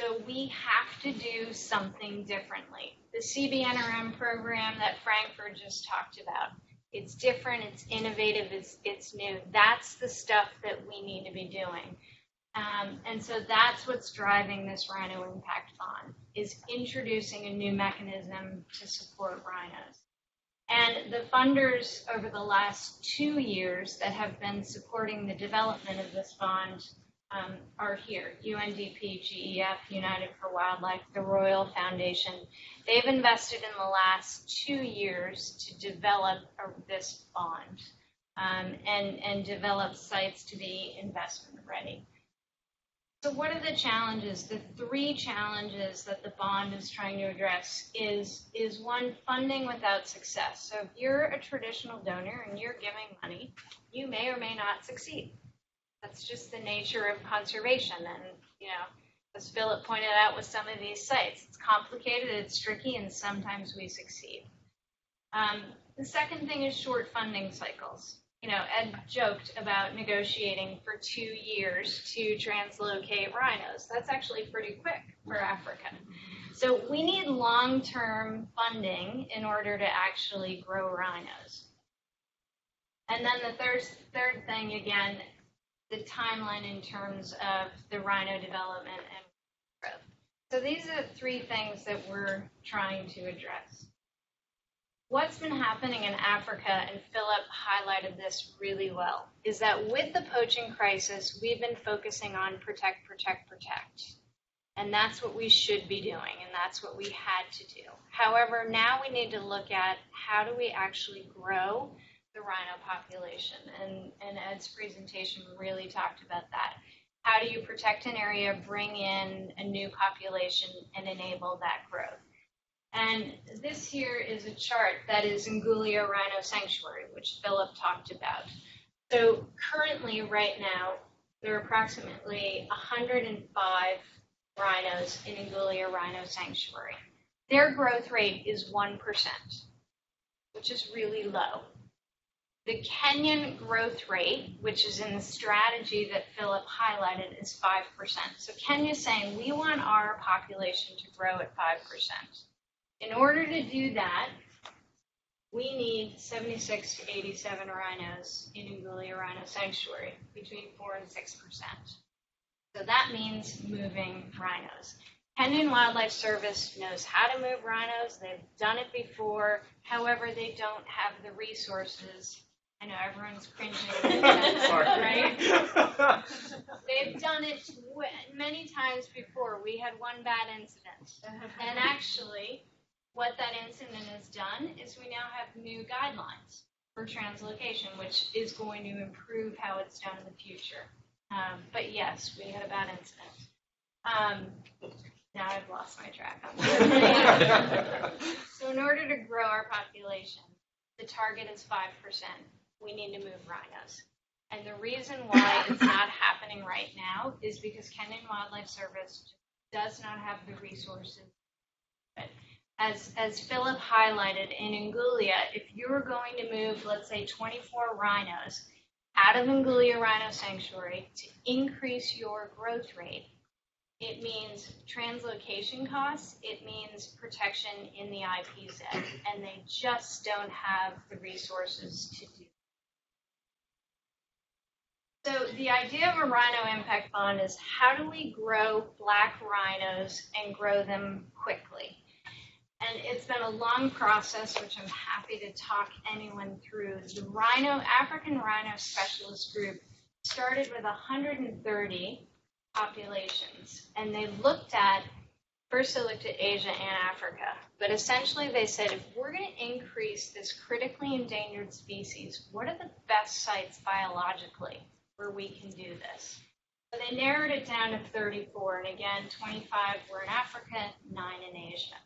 So we have to do something differently. The CBNRM program that Frankfurt just talked about, it's different, it's innovative, it's, it's new. That's the stuff that we need to be doing. Um, and so that's what's driving this Rhino Impact Fund, is introducing a new mechanism to support rhinos. And the funders over the last two years that have been supporting the development of this fund um, are here UNDP, GEF, United for Wildlife, the Royal Foundation. They've invested in the last two years to develop a, this bond um, and, and develop sites to be investment ready. So what are the challenges? The three challenges that the bond is trying to address is, is one, funding without success. So if you're a traditional donor and you're giving money, you may or may not succeed. That's just the nature of conservation. And, you know, as Philip pointed out with some of these sites, it's complicated, it's tricky, and sometimes we succeed. Um, the second thing is short funding cycles you know, Ed joked about negotiating for two years to translocate rhinos. That's actually pretty quick for Africa. So we need long-term funding in order to actually grow rhinos. And then the third, third thing, again, the timeline in terms of the rhino development and growth. So these are the three things that we're trying to address what's been happening in Africa, and Philip highlighted this really well, is that with the poaching crisis, we've been focusing on protect, protect, protect. And that's what we should be doing, and that's what we had to do. However, now we need to look at how do we actually grow the rhino population. And, and Ed's presentation really talked about that. How do you protect an area, bring in a new population, and enable that growth? And this here is a chart that is Ngulia Rhino Sanctuary, which Philip talked about. So currently, right now, there are approximately 105 rhinos in Ngulia Rhino Sanctuary. Their growth rate is 1%, which is really low. The Kenyan growth rate, which is in the strategy that Philip highlighted, is 5%. So Kenya's saying we want our population to grow at 5%. In order to do that, we need 76 to 87 rhinos in Ngulia Rhino Sanctuary, between 4 and 6 percent. So that means moving rhinos. Kenyan Wildlife Service knows how to move rhinos. They've done it before. However, they don't have the resources. I know everyone's cringing, right? They've done it many times before. We had one bad incident. And actually, what that incident has done is we now have new guidelines for translocation, which is going to improve how it's done in the future. Um, but yes, we had a bad incident. Um, now I've lost my track on so in order to grow our population, the target is 5%. We need to move rhinos. And the reason why it's not happening right now is because Kenyan Wildlife Service does not have the resources But as, as Philip highlighted in Ngulia, if you're going to move, let's say, 24 rhinos out of Ngulia Rhino Sanctuary to increase your growth rate, it means translocation costs, it means protection in the IPZ, and they just don't have the resources to do so the idea of a rhino impact bond is how do we grow black rhinos and grow them quickly? And it's been a long process, which I'm happy to talk anyone through. The Rhino, African Rhino Specialist Group started with 130 populations, and they looked at, first they looked at Asia and Africa, but essentially they said, if we're going to increase this critically endangered species, what are the best sites biologically where we can do this? So they narrowed it down to 34, and again, 25 were in Africa, 9 in Asia.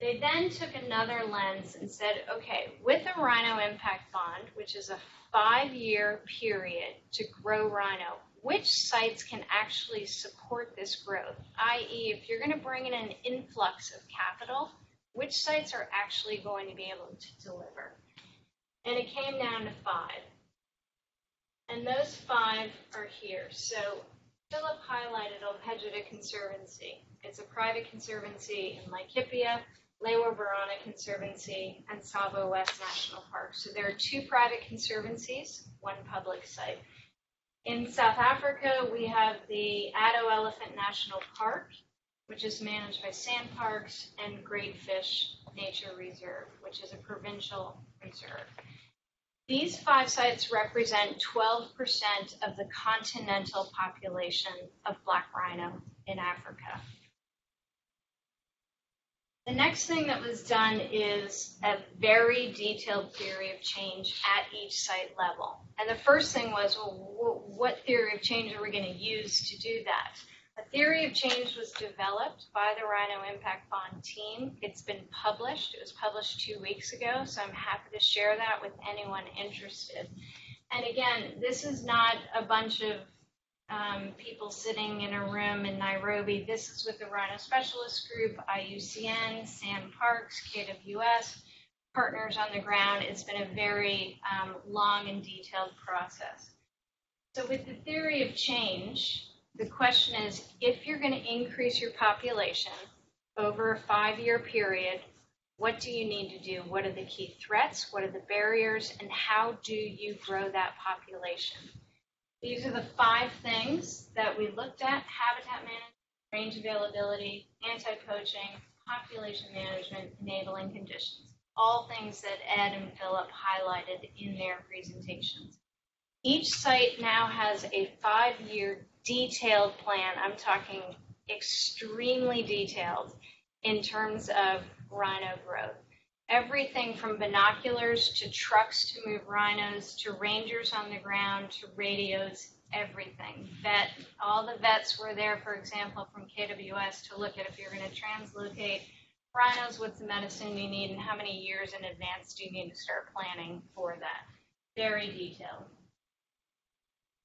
They then took another lens and said, okay, with a rhino impact bond, which is a five-year period to grow rhino, which sites can actually support this growth? I.e., if you're going to bring in an influx of capital, which sites are actually going to be able to deliver? And it came down to five. And those five are here. So Philip highlighted Ol Pejeta Conservancy. It's a private conservancy in Laikipia, Lewa Borana Conservancy, and Tsavo West National Park. So there are two private conservancies, one public site. In South Africa, we have the Addo Elephant National Park, which is managed by SANParks and Great Fish Nature Reserve, which is a provincial reserve. These five sites represent 12% of the continental population of black rhino in Africa. The next thing that was done is a very detailed theory of change at each site level. And the first thing was, well, what theory of change are we going to use to do that? A theory of change was developed by the Rhino Impact Bond team. It's been published. It was published two weeks ago, so I'm happy to share that with anyone interested. And again, this is not a bunch of um, people sitting in a room in Nairobi. This is with the Rhino Specialist Group, IUCN, SANParks, KWS, partners on the ground. It's been a very um, long and detailed process. So, with the theory of change, the question is if you're going to increase your population over a five year period, what do you need to do? What are the key threats? What are the barriers? And how do you grow that population? These are the five things that we looked at habitat management, range availability, anti poaching, population management, enabling conditions. All things that Ed and Philip highlighted in their presentations. Each site now has a five year detailed plan. I'm talking extremely detailed in terms of rhino growth everything from binoculars to trucks to move rhinos to rangers on the ground to radios, everything. Vet, all the vets were there, for example, from KWS to look at if you're going to translocate rhinos, what's the medicine you need, and how many years in advance do you need to start planning for that. Very detailed.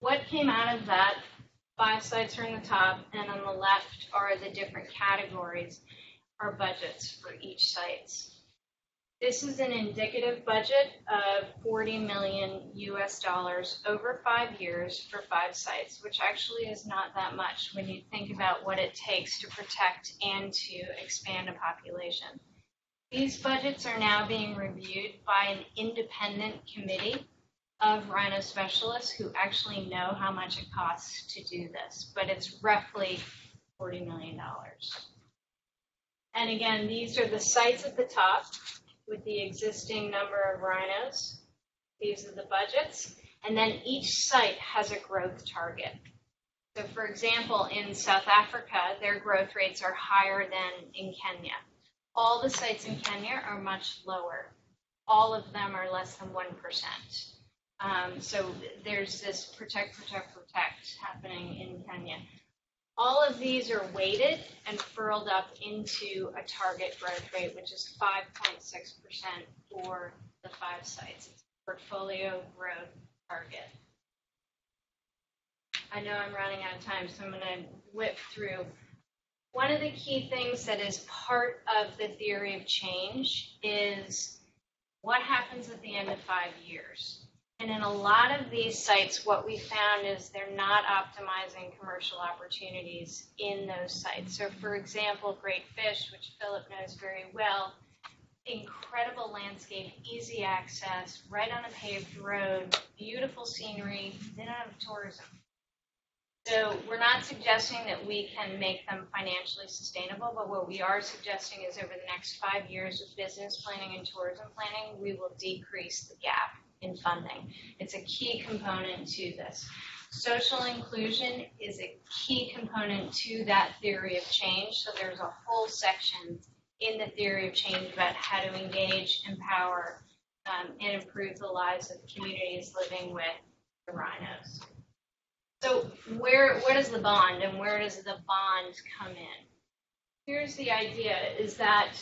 What came out of that? Five sites are in the top, and on the left are the different categories, our budgets for each sites. This is an indicative budget of 40 million US dollars over five years for five sites, which actually is not that much when you think about what it takes to protect and to expand a population. These budgets are now being reviewed by an independent committee of rhino specialists who actually know how much it costs to do this, but it's roughly $40 million. And again, these are the sites at the top with the existing number of rhinos. These are the budgets. And then each site has a growth target. So, for example, in South Africa, their growth rates are higher than in Kenya. All the sites in Kenya are much lower. All of them are less than 1%. Um, so there's this protect, protect, protect happening in Kenya. All of these are weighted and furled up into a target growth rate, which is 5.6% for the five sites. It's portfolio growth target. I know I'm running out of time, so I'm going to whip through. One of the key things that is part of the theory of change is what happens at the end of five years. And in a lot of these sites, what we found is they're not optimizing commercial opportunities in those sites. So, for example, Great Fish, which Philip knows very well, incredible landscape, easy access, right on a paved road, beautiful scenery, they don't have tourism. So we're not suggesting that we can make them financially sustainable, but what we are suggesting is over the next five years of business planning and tourism planning, we will decrease the gap in funding. It's a key component to this. Social inclusion is a key component to that theory of change. So there's a whole section in the theory of change about how to engage, empower, um, and improve the lives of communities living with the rhinos. So where what is the bond and where does the bond come in? Here's the idea is that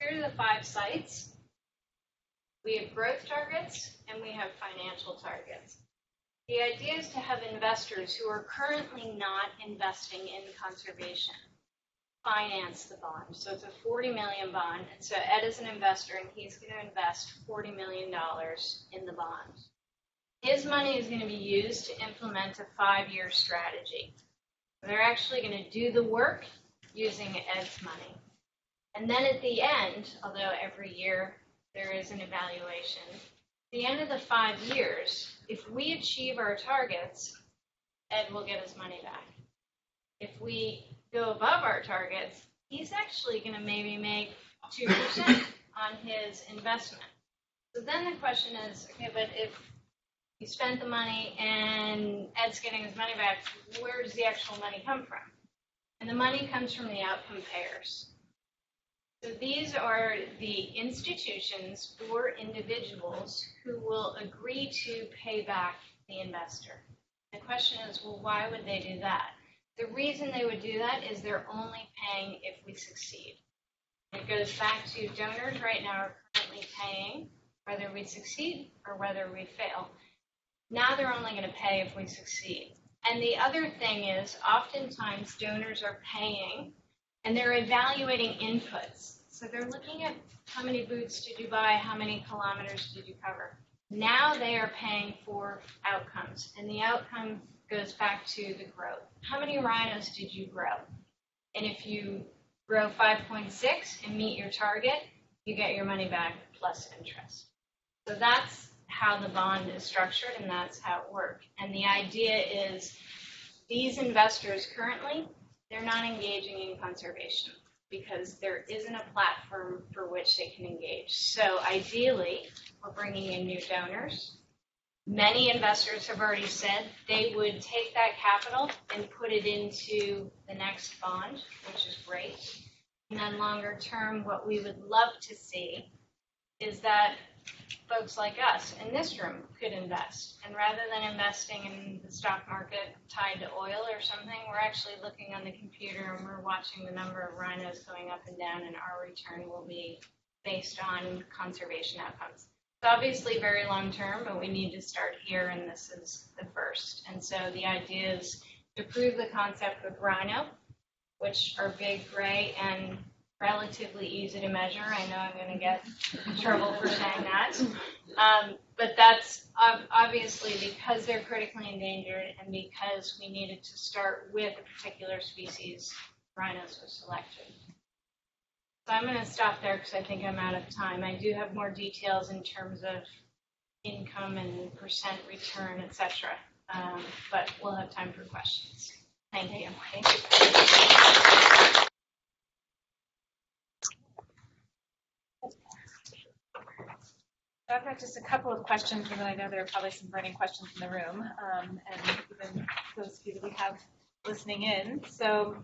Here are the five sites. We have growth targets and we have financial targets. The idea is to have investors who are currently not investing in conservation finance the bond. So it's a 40 million bond. And so Ed is an investor and he's going to invest 40 million dollars in the bond. His money is going to be used to implement a five-year strategy. They're actually going to do the work using Ed's money. And then at the end, although every year there is an evaluation, at the end of the five years, if we achieve our targets, Ed will get his money back. If we go above our targets, he's actually going to maybe make 2% on his investment. So then the question is, okay, but if you spent the money and Ed's getting his money back, where does the actual money come from? And the money comes from the outcome payers. So these are the institutions or individuals who will agree to pay back the investor. The question is, well, why would they do that? The reason they would do that is they're only paying if we succeed. It goes back to donors right now are currently paying whether we succeed or whether we fail. Now they're only going to pay if we succeed. And the other thing is, oftentimes donors are paying and they're evaluating inputs. So they're looking at how many boots did you buy, how many kilometers did you cover. Now they are paying for outcomes, and the outcome goes back to the growth. How many rhinos did you grow? And if you grow 5.6 and meet your target, you get your money back plus interest. So that's how the bond is structured and that's how it works. And the idea is these investors currently, they're not engaging in conservation because there isn't a platform for which they can engage. So ideally, we're bringing in new donors Many investors have already said they would take that capital and put it into the next bond, which is great. And then longer term, what we would love to see is that folks like us in this room could invest. And rather than investing in the stock market tied to oil or something, we're actually looking on the computer and we're watching the number of rhinos going up and down, and our return will be based on conservation outcomes. It's obviously very long term, but we need to start here, and this is the first. And so the idea is to prove the concept with rhino, which are big, gray, and relatively easy to measure. I know I'm going to get trouble for saying that. Um, but that's obviously because they're critically endangered and because we needed to start with a particular species, rhinos were selected. So I'm going to stop there because I think I'm out of time. I do have more details in terms of income and percent return, et cetera. Um, but we'll have time for questions. Thank you. Thank you. I've got just a couple of questions, and then I know there are probably some burning questions in the room, um, and even those of you that we have listening in. So,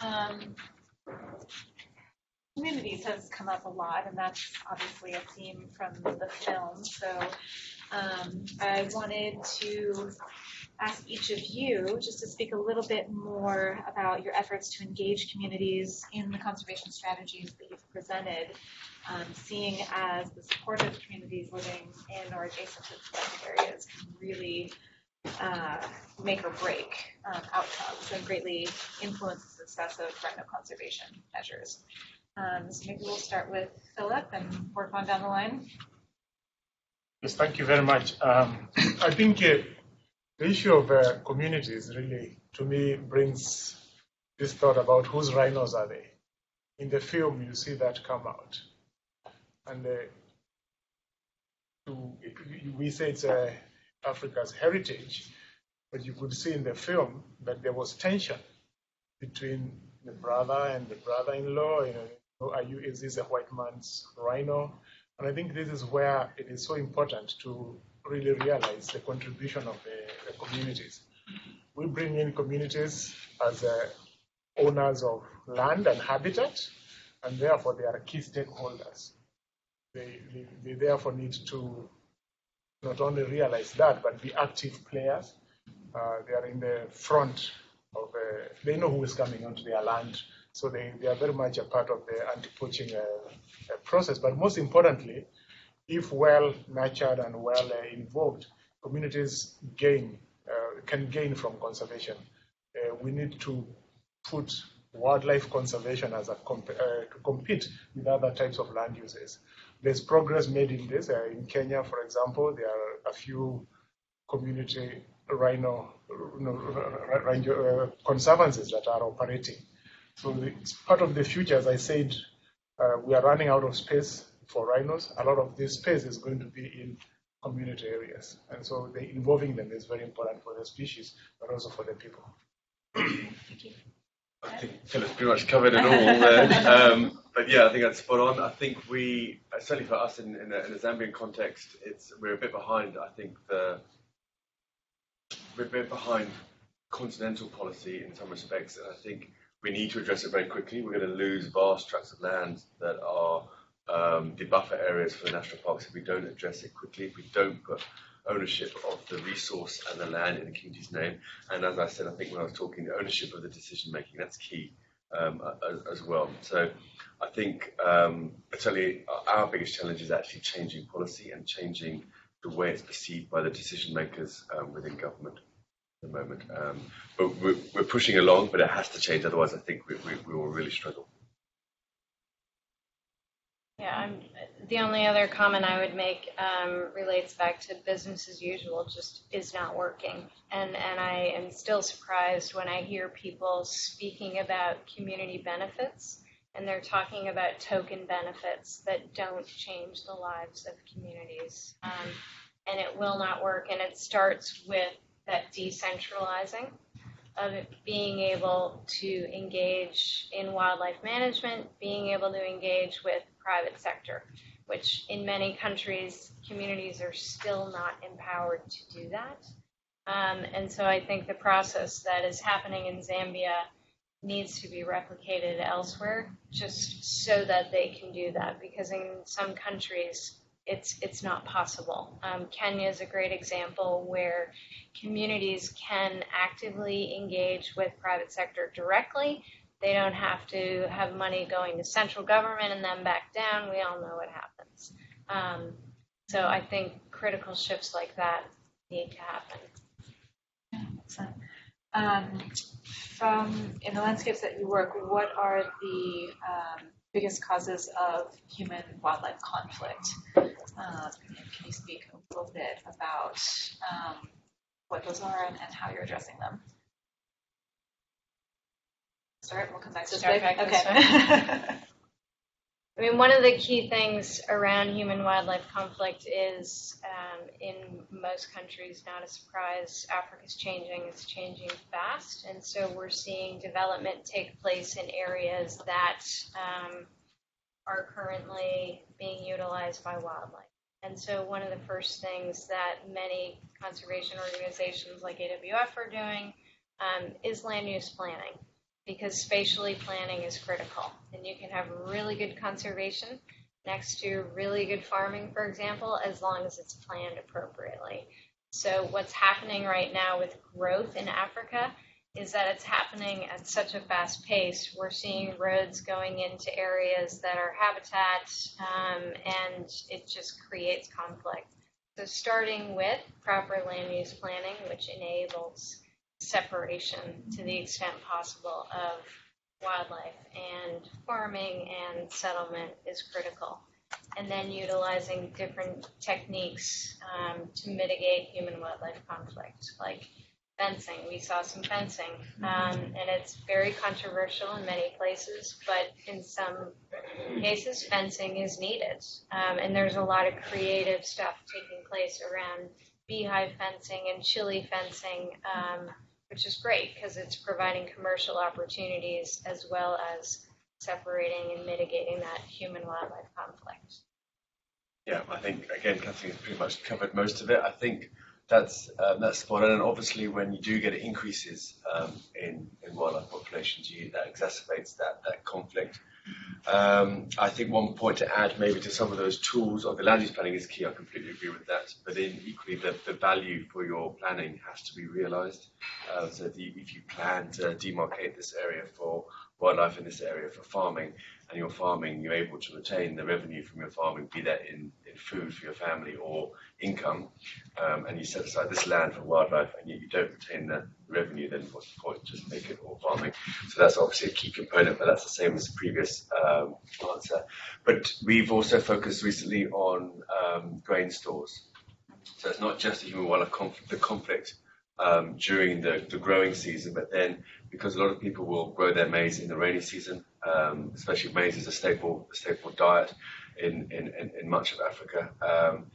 um, communities has come up a lot, and that's obviously a theme from the film. So um, I wanted to ask each of you just to speak a little bit more about your efforts to engage communities in the conservation strategies that you've presented, um, seeing as the supportive communities living in or adjacent to selected areas can really uh, make or break um, outcomes and greatly influence the success of rhino conservation measures. Um, so maybe we'll start with Philip and work on down the line. Yes, thank you very much. Um, I think uh, the issue of uh, communities really, to me, brings this thought about whose rhinos are they. In the film, you see that come out. And uh, to, we say it's uh, Africa's heritage, but you could see in the film that there was tension between the brother and the brother-in-law. You know, are you, is this a white man's rhino? And I think this is where it is so important to really realize the contribution of the, the communities. We bring in communities as uh, owners of land and habitat, and therefore they are key stakeholders. They, they, therefore need to not only realize that, but be active players. Uh, they are in the front of, uh, they know who is coming onto their land, so they, they are very much a part of the anti-poaching uh, uh, process. But most importantly, if well nurtured and well uh, invoked, communities gain uh, can gain from conservation. We need to put wildlife conservation as a comp- to compete with other types of land uses. There's progress made in this. Uh, in Kenya, for example, there are a few community rhino, rhino uh, conservancies that are operating. So it's part of the future. As I said, uh, we are running out of space for rhinos. A lot of this space is going to be in community areas. And so the involving them is very important for the species, but also for the people. I think Philip's pretty much covered it all there. Um, but yeah, I think that's spot on. I think we, certainly for us in, in, a, in a Zambian context, it's we're a bit behind. I think the we're a bit behind continental policy in some respects, and I think we need to address it very quickly. We're going to lose vast tracts of land that are um, the buffer areas for the national parks if we don't address it quickly, if we don't put ownership of the resource and the land in the community's name. And as I said, I think when I was talking, the ownership of the decision making, that's key um, as, as, well. So I think um, certainly our biggest challenge is actually changing policy and changing the way it's perceived by the decision makers um, within government at the moment. Um, but we're, we're, pushing along, but it has to change, otherwise I think we, we, we will really struggle. Yeah, I'm, the only other comment I would make um, relates back to business as usual, just is not working. And, and I am still surprised when I hear people speaking about community benefits and they're talking about token benefits that don't change the lives of communities. Um, and it will not work. And it starts with that decentralizing of being able to engage in wildlife management, being able to engage with private sector, which in many countries, communities are still not empowered to do that. Um, and so I think the process that is happening in Zambia needs to be replicated elsewhere just so that they can do that because in some countries it's it's not possible. Um, Kenya is a great example where communities can actively engage with private sector directly they don't have to have money going to central government and then back down. We all know what happens. Um, so I think critical shifts like that need to happen. Excellent. Um, from in the landscapes that you work, what are the um, biggest causes of human-wildlife conflict? Uh, can you speak a little bit about um, what those are and, and how you're addressing them? start? We'll come back to Start this. back this okay. I mean, one of the key things around human wildlife conflict is um, in most countries, not a surprise, Africa's changing, it's changing fast. And so we're seeing development take place in areas that um, are currently being utilized by wildlife. And so one of the first things that many conservation organizations like AWF are doing um, is land use planning because spatially planning is critical. And you can have really good conservation next to really good farming, for example, as long as it's planned appropriately. So, what's happening right now with growth in Africa is that it's happening at such a fast pace. We're seeing roads going into areas that are habitat, um, and it just creates conflict. So, starting with proper land use planning, which enables separation to the extent possible of wildlife and farming and settlement is critical. And then utilizing different techniques um, to mitigate human wildlife conflict, like fencing. We saw some fencing, um, and it's very controversial in many places, but in some cases, fencing is needed. Um, and there's a lot of creative stuff taking place around beehive fencing and chili fencing. Um, which is great because it's providing commercial opportunities as well as separating and mitigating that human wildlife conflict. Yeah, I think again, Kathleen has pretty much covered most of it. I think that's um, that's spot on. And obviously, when you do get increases um, in in wildlife populations, you, that exacerbates that that conflict. Um, I think one point to add maybe to some of those tools of the land use planning is key. I completely agree with that. But then equally, the, the value for your planning has to be realised. Uh, so the, if you plan to demarcate this area for wildlife in this area for farming, and you're farming, you're able to retain the revenue from your farming, be that in, in food for your family or income, um, and you set aside this land for wildlife, and yet you don't retain the revenue, then what's the point? Just make it all farming. So that's obviously a key component, but that's the same as the previous um, answer. But we've also focused recently on um, grain stores. So it's not just the human wildlife conflict, the conflict um, during the, the growing season, but then because a lot of people will grow their maize in the rainy season, um, especially maize is a staple a staple diet in, in, in, much of Africa um,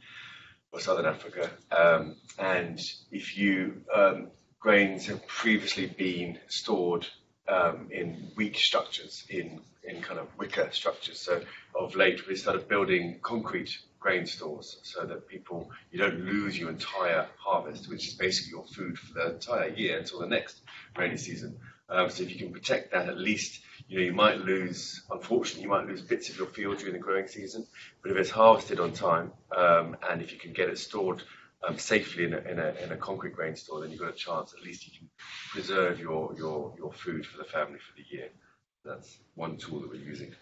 or southern Africa. Um, and if you um, grains have previously been stored um, in weak structures, in in kind of wicker structures. So of late we started building concrete grain stores so that people you don't lose your entire harvest, which is basically your food for the entire year until the next rainy season. Um, so if you can protect that, at least you know you might lose. Unfortunately, you might lose bits of your field during the growing season, but if it's harvested on time um, and if you can get it stored um, safely in a, in, a, in a concrete grain store, then you've got a chance. At least you can preserve your your your food for the family for the year. That's one tool that we're using.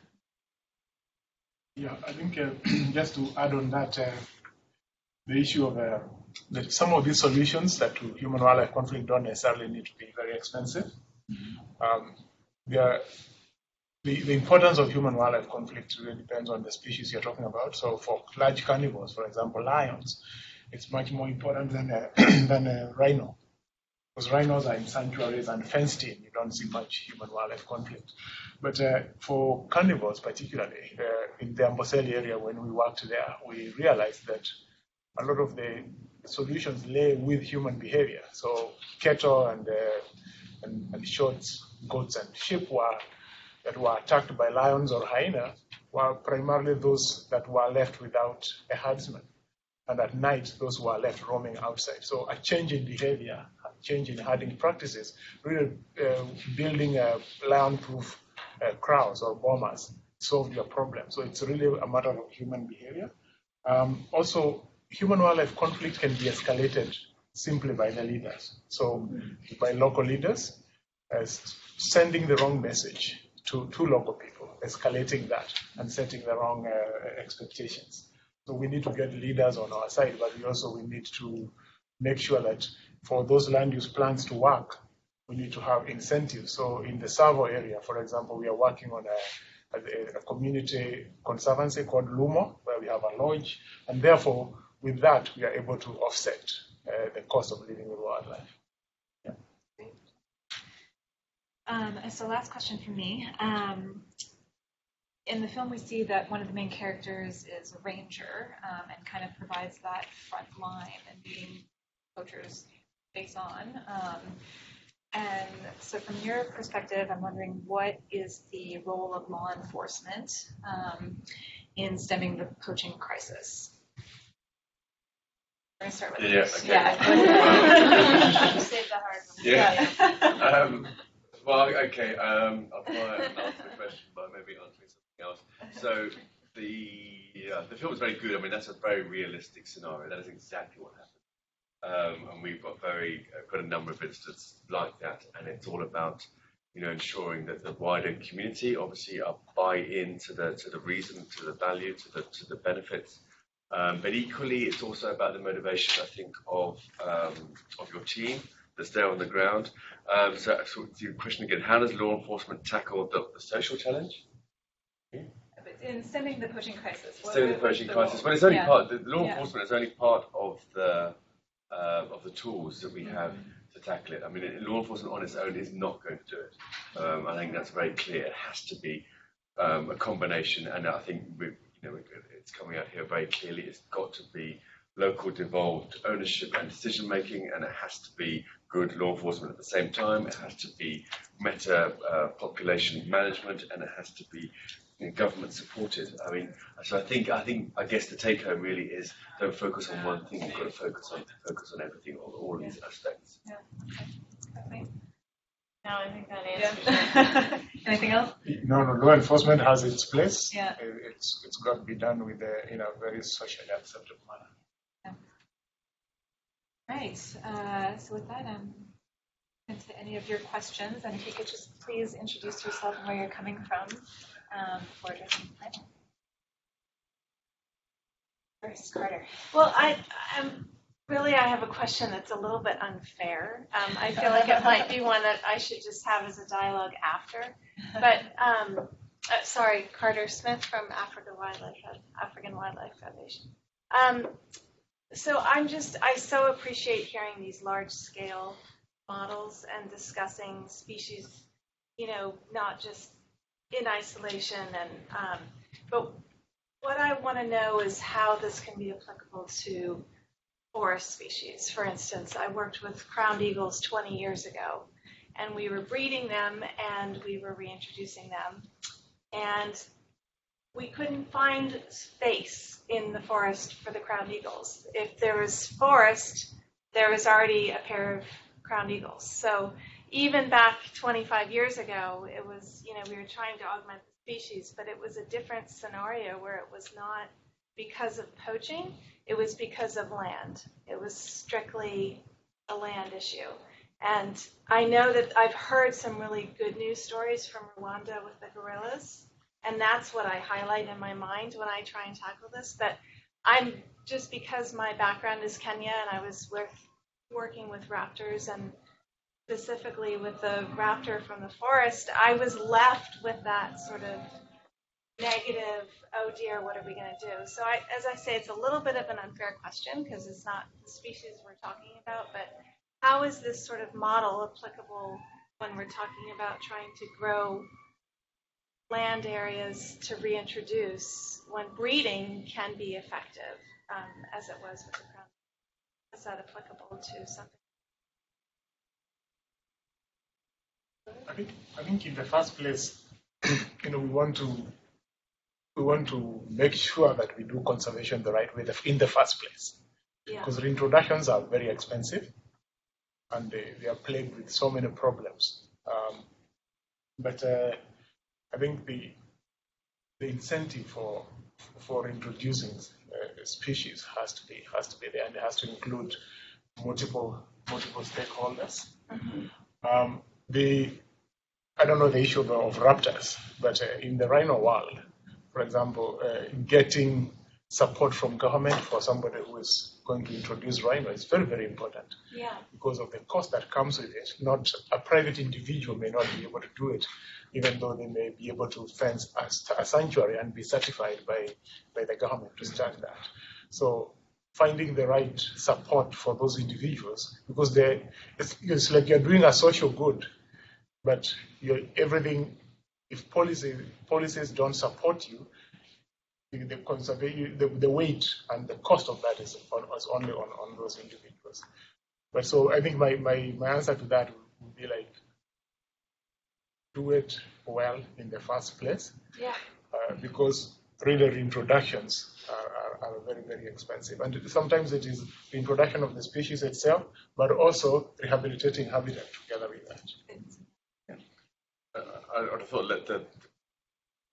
Yeah, I think uh, just to add on that, uh, the issue of uh, that some of these solutions that to human wildlife conflict don't necessarily need to be very expensive. Um, they are, the, the importance of human wildlife conflict really depends on the species you're talking about. So, for large carnivores, for example, lions, it's much more important than a, than a rhino. Because rhinos are in sanctuaries and fenced in, you don't see much human wildlife conflict. But uh, for carnivores, particularly uh, in the Amboseli area, when we worked there, we realized that a lot of the solutions lay with human behavior. So cattle and, uh, and, and goats and sheep were that were attacked by lions or hyena were primarily those that were left without a herdsman. And at night, those who were left roaming outside. So a change in behavior, a change in herding practices, really uh, building a lion-proof uh, crowds or bomas solved your problem. So it's really a matter of human behavior. Um, also, human wildlife conflict can be escalated simply by the leaders. So by local leaders, as sending the wrong message to, to local people, escalating that and setting the wrong uh, expectations. So we need to get leaders on our side, but we also we need to make sure that for those land use plans to work, we need to have incentives. So in the Tsavo area, for example, we are working on a, a, a community conservancy called Lumo, where we have a lodge, and therefore with that we are able to offset uh, the cost of living with wildlife. Um, so last question from me. Um, in the film, we see that one of the main characters is a ranger um, and kind of provides that front line and being poachers face on. Um, and so, from your perspective, I'm wondering what is the role of law enforcement um, in stemming the poaching crisis? We're going to start with Yeah, okay. Yeah. The hard one. Yeah. Um, well, okay. Um, I'll try and answer the question by maybe answering something else. So the yeah, the film is very good. I mean, that's a very realistic scenario. That is exactly what happened. Um, and we've got very uh, got a number of instances like that, and it's all about you know ensuring that the wider community obviously are buy in to the to the reason, to the value, to the to the benefits. Um, but equally, it's also about the motivation, I think, of um, of your team that's there on the ground. Um, so, so to your question again, how does law enforcement tackle the, the social challenge? But in stemming the poaching crisis. what- Stemming the what's poaching the crisis. Well, it's only Yeah. part. The, the law Yeah. enforcement is only part of the uh, of the tools that we have to tackle it. I mean, it, law enforcement on its own is not going to do it. Um, I think that's very clear. It has to be um, a combination, and I think we, you know, it's coming out here very clearly. It's got to be local devolved ownership and decision making, and it has to be good law enforcement at the same time. It has to be meta uh, population management, and it has to be you know, government supported. I mean, so I think I think I guess the take home really is don't focus on one thing. You've got to focus on focus on everything, all, all of these aspects. Kathleen? No, I think that answers. Yeah. Anything else? No, no, law enforcement has its place. Yeah. It- It's, it's got to be done with a, in a very socially acceptable manner. Right. Uh, so with that, um, into any of your questions, and if you could just please introduce yourself and where you're coming from um, before addressing the panel. First, Carter. Well, I, I'm, really, I have a question that's a little bit unfair. Um, I feel like it might be one that I should just have as a dialogue after. But, um, uh, sorry, Carter Smith from Africa Wildlife, African Wildlife Foundation. Um, so I'm just, I so appreciate hearing these large scale models and discussing species, you know, not just in isolation and, um, but what I want to know is how this can be applicable to forest species. For instance, I worked with crowned eagles 20 years ago, and we were breeding them and we were reintroducing them. And we couldn't find space in the forest for the crowned eagles. If there was forest, there was already a pair of crowned eagles. So even back 25 years ago, it was, you know, we were trying to augment the species, but it was a different scenario where it was not because of poaching, it was because of land. It was strictly a land issue. And I know that I've heard some really good news stories from Rwanda with the gorillas, and that's what I highlight in my mind when I try and tackle this. But I'm just because my background is Kenya and I was with, working with raptors and specifically with the raptor from the forest, I was left with that sort of negative, oh dear, what are we going to do? So, I, as I say, it's a little bit of an unfair question because it's not the species we're talking about, but how is this sort of model applicable when we're talking about trying to grow land areas to reintroduce when breeding can be effective, um, as it was with the crown? Is that applicable to something? I think, I think in the first place, you know, we want to we want to make sure that we do conservation the right way in the first place. Yeah. Because reintroductions are very expensive and they, they are plagued with so many problems. Um, but uh, I think the the incentive for for introducing uh, species has to be has to be there and it has to include multiple multiple stakeholders. Um, the I don't know the issue of, of raptors, but uh, in the rhino world, for example, uh, getting support from government for somebody who is going to introduce rhino is very very important Yeah. because of the cost that comes with it. Not a private individual may not be able to do it, even though they may be able to fence a, a sanctuary and be certified by by the government to start that. So finding the right support for those individuals because they it's, it's like you're doing a social good, but you're, everything if policy policies don't support you, the, the, conserva- the, the weight and the cost of that is, on, is only on, on those individuals. But so I think my, my, my answer to that would be like do it well in the first place Yeah. uh, because reader introductions are, are, are, very, very expensive. And sometimes it is the introduction of the species itself, but also rehabilitating habitat together with that. Uh, I, I would have thought that the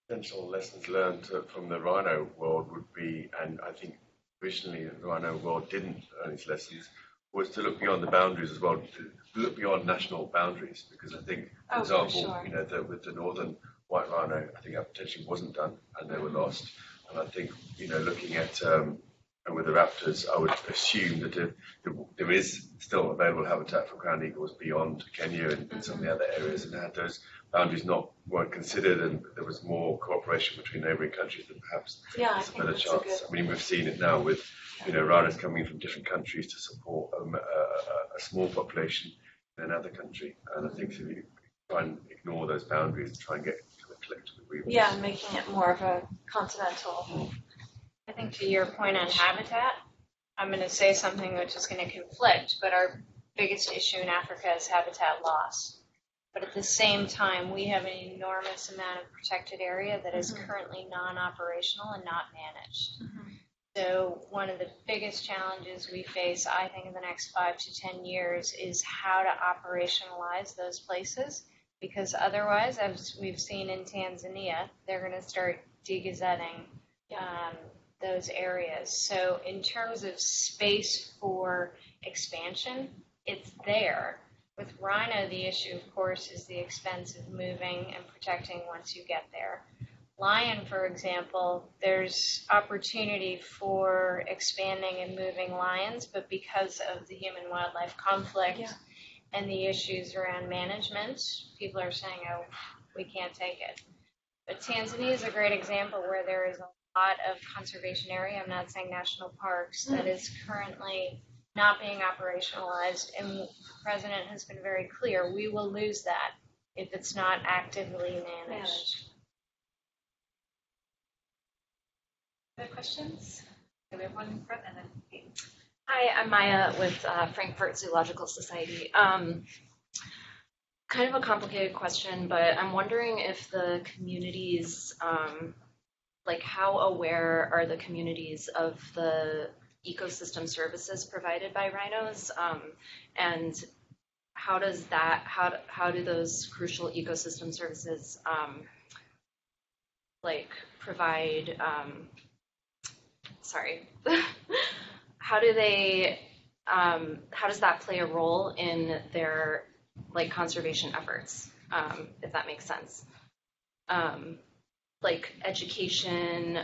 potential lessons learned from the rhino world would be, and I think originally the rhino world didn't learn its lessons, was to look beyond the boundaries as well, to look beyond national boundaries. Because I think, for Oh, for example, sure. you know, the, with the northern white rhino, I think that potentially wasn't done, and they were lost. And I think, you know, looking at um, and with the raptors, I would assume that if there is still available habitat for crowned eagles beyond Kenya and, and some of the other areas, and had those boundaries not weren't considered, and there was more cooperation between neighbouring countries, then perhaps Yeah, there's a better that's a chance. good. I mean, we've seen it now with you know rhinos coming from different countries to support um, a, a, a small population in another country, and I think if you try and ignore those boundaries and try and get to a collective agreement. Yeah, making it more of a continental. I think to your point on habitat, I'm going to say something which is going to conflict, but our biggest issue in Africa is habitat loss. But at the same time, we have an enormous amount of protected area that is currently non-operational and not managed. So one of the biggest challenges we face, I think, in the next five to 10 years is how to operationalize those places. Because otherwise, as we've seen in Tanzania, they're going to start degazetting um, those areas. So in terms of space for expansion, it's there. With rhino, the issue, of course, is the expense of moving and protecting once you get there. Lion, for example, there's opportunity for expanding and moving lions, but because of the human wildlife conflict Yeah. and the issues around management, people are saying, oh, we can't take it. But Tanzania is a great example where there is a lot of conservation area, I'm not saying national parks, that mm. is currently not being operationalized. And the president has been very clear, we will lose that if it's not actively managed. Managed. Other questions? Okay, We have one in front and then Kate. Hi, I'm Maya with uh, Frankfurt Zoological Society. Um, kind of a complicated question, but I'm wondering if the communities, um, like how aware are the communities of the ecosystem services provided by rhinos? Um, and how does that, how, do- how do those crucial ecosystem services, um, like provide, um, sorry, how do they um, how does that play a role in their like conservation efforts um, if that makes sense um, like education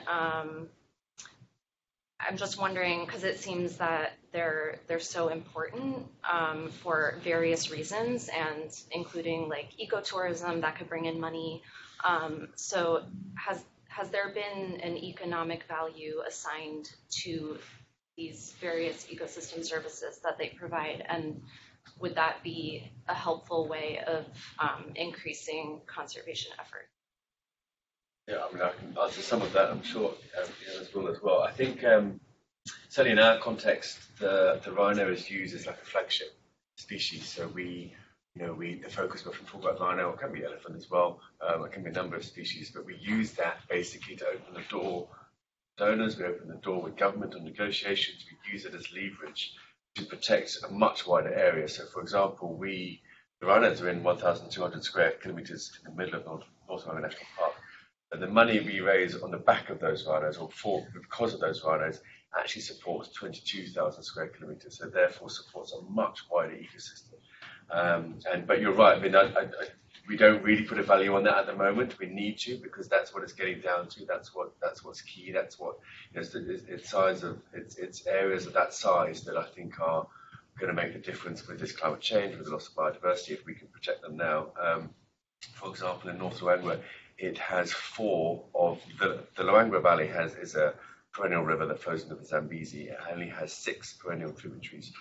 i'm just wondering because it seems that they're they're so important um, for various reasons and including like ecotourism that could bring in money um, so has has there been an economic value assigned to these various ecosystem services that they provide? And would that be a helpful way of um, increasing conservation effort? Yeah, I mean, I can answer some of that, I'm sure, um, as well as well. I think um, certainly in our context, the, the rhino is used as like a flagship species. So we, you know, we the focus we talk about rhino, it can be elephant as well, um, it can be a number of species, but we use that basically to open the door donors, we open the door with government on negotiations, we use it as leverage to protect a much wider area. So, for example, we the rhinos are in 1,200 square kilometres in the middle of North, North Luangwa National Park. The money we raise on the back of those rhinos, or for because of those rhinos, actually supports 22,000 square kilometres. So therefore supports a much wider ecosystem. Um, and but you're right. I mean, I, I, I, we don't really put a value on that at the moment. We need to because that's what it's getting down to. That's what that's what's key. That's what you know, it's, it's, it's size of it's, it's areas of that size that I think are going to make the difference with this climate change, with the loss of biodiversity, if we can protect them now. Um, for example, in North Luangwa, it has four of the the Luangwa Valley has is a perennial river that flows into the Zambezi. It only has six perennial tributaries.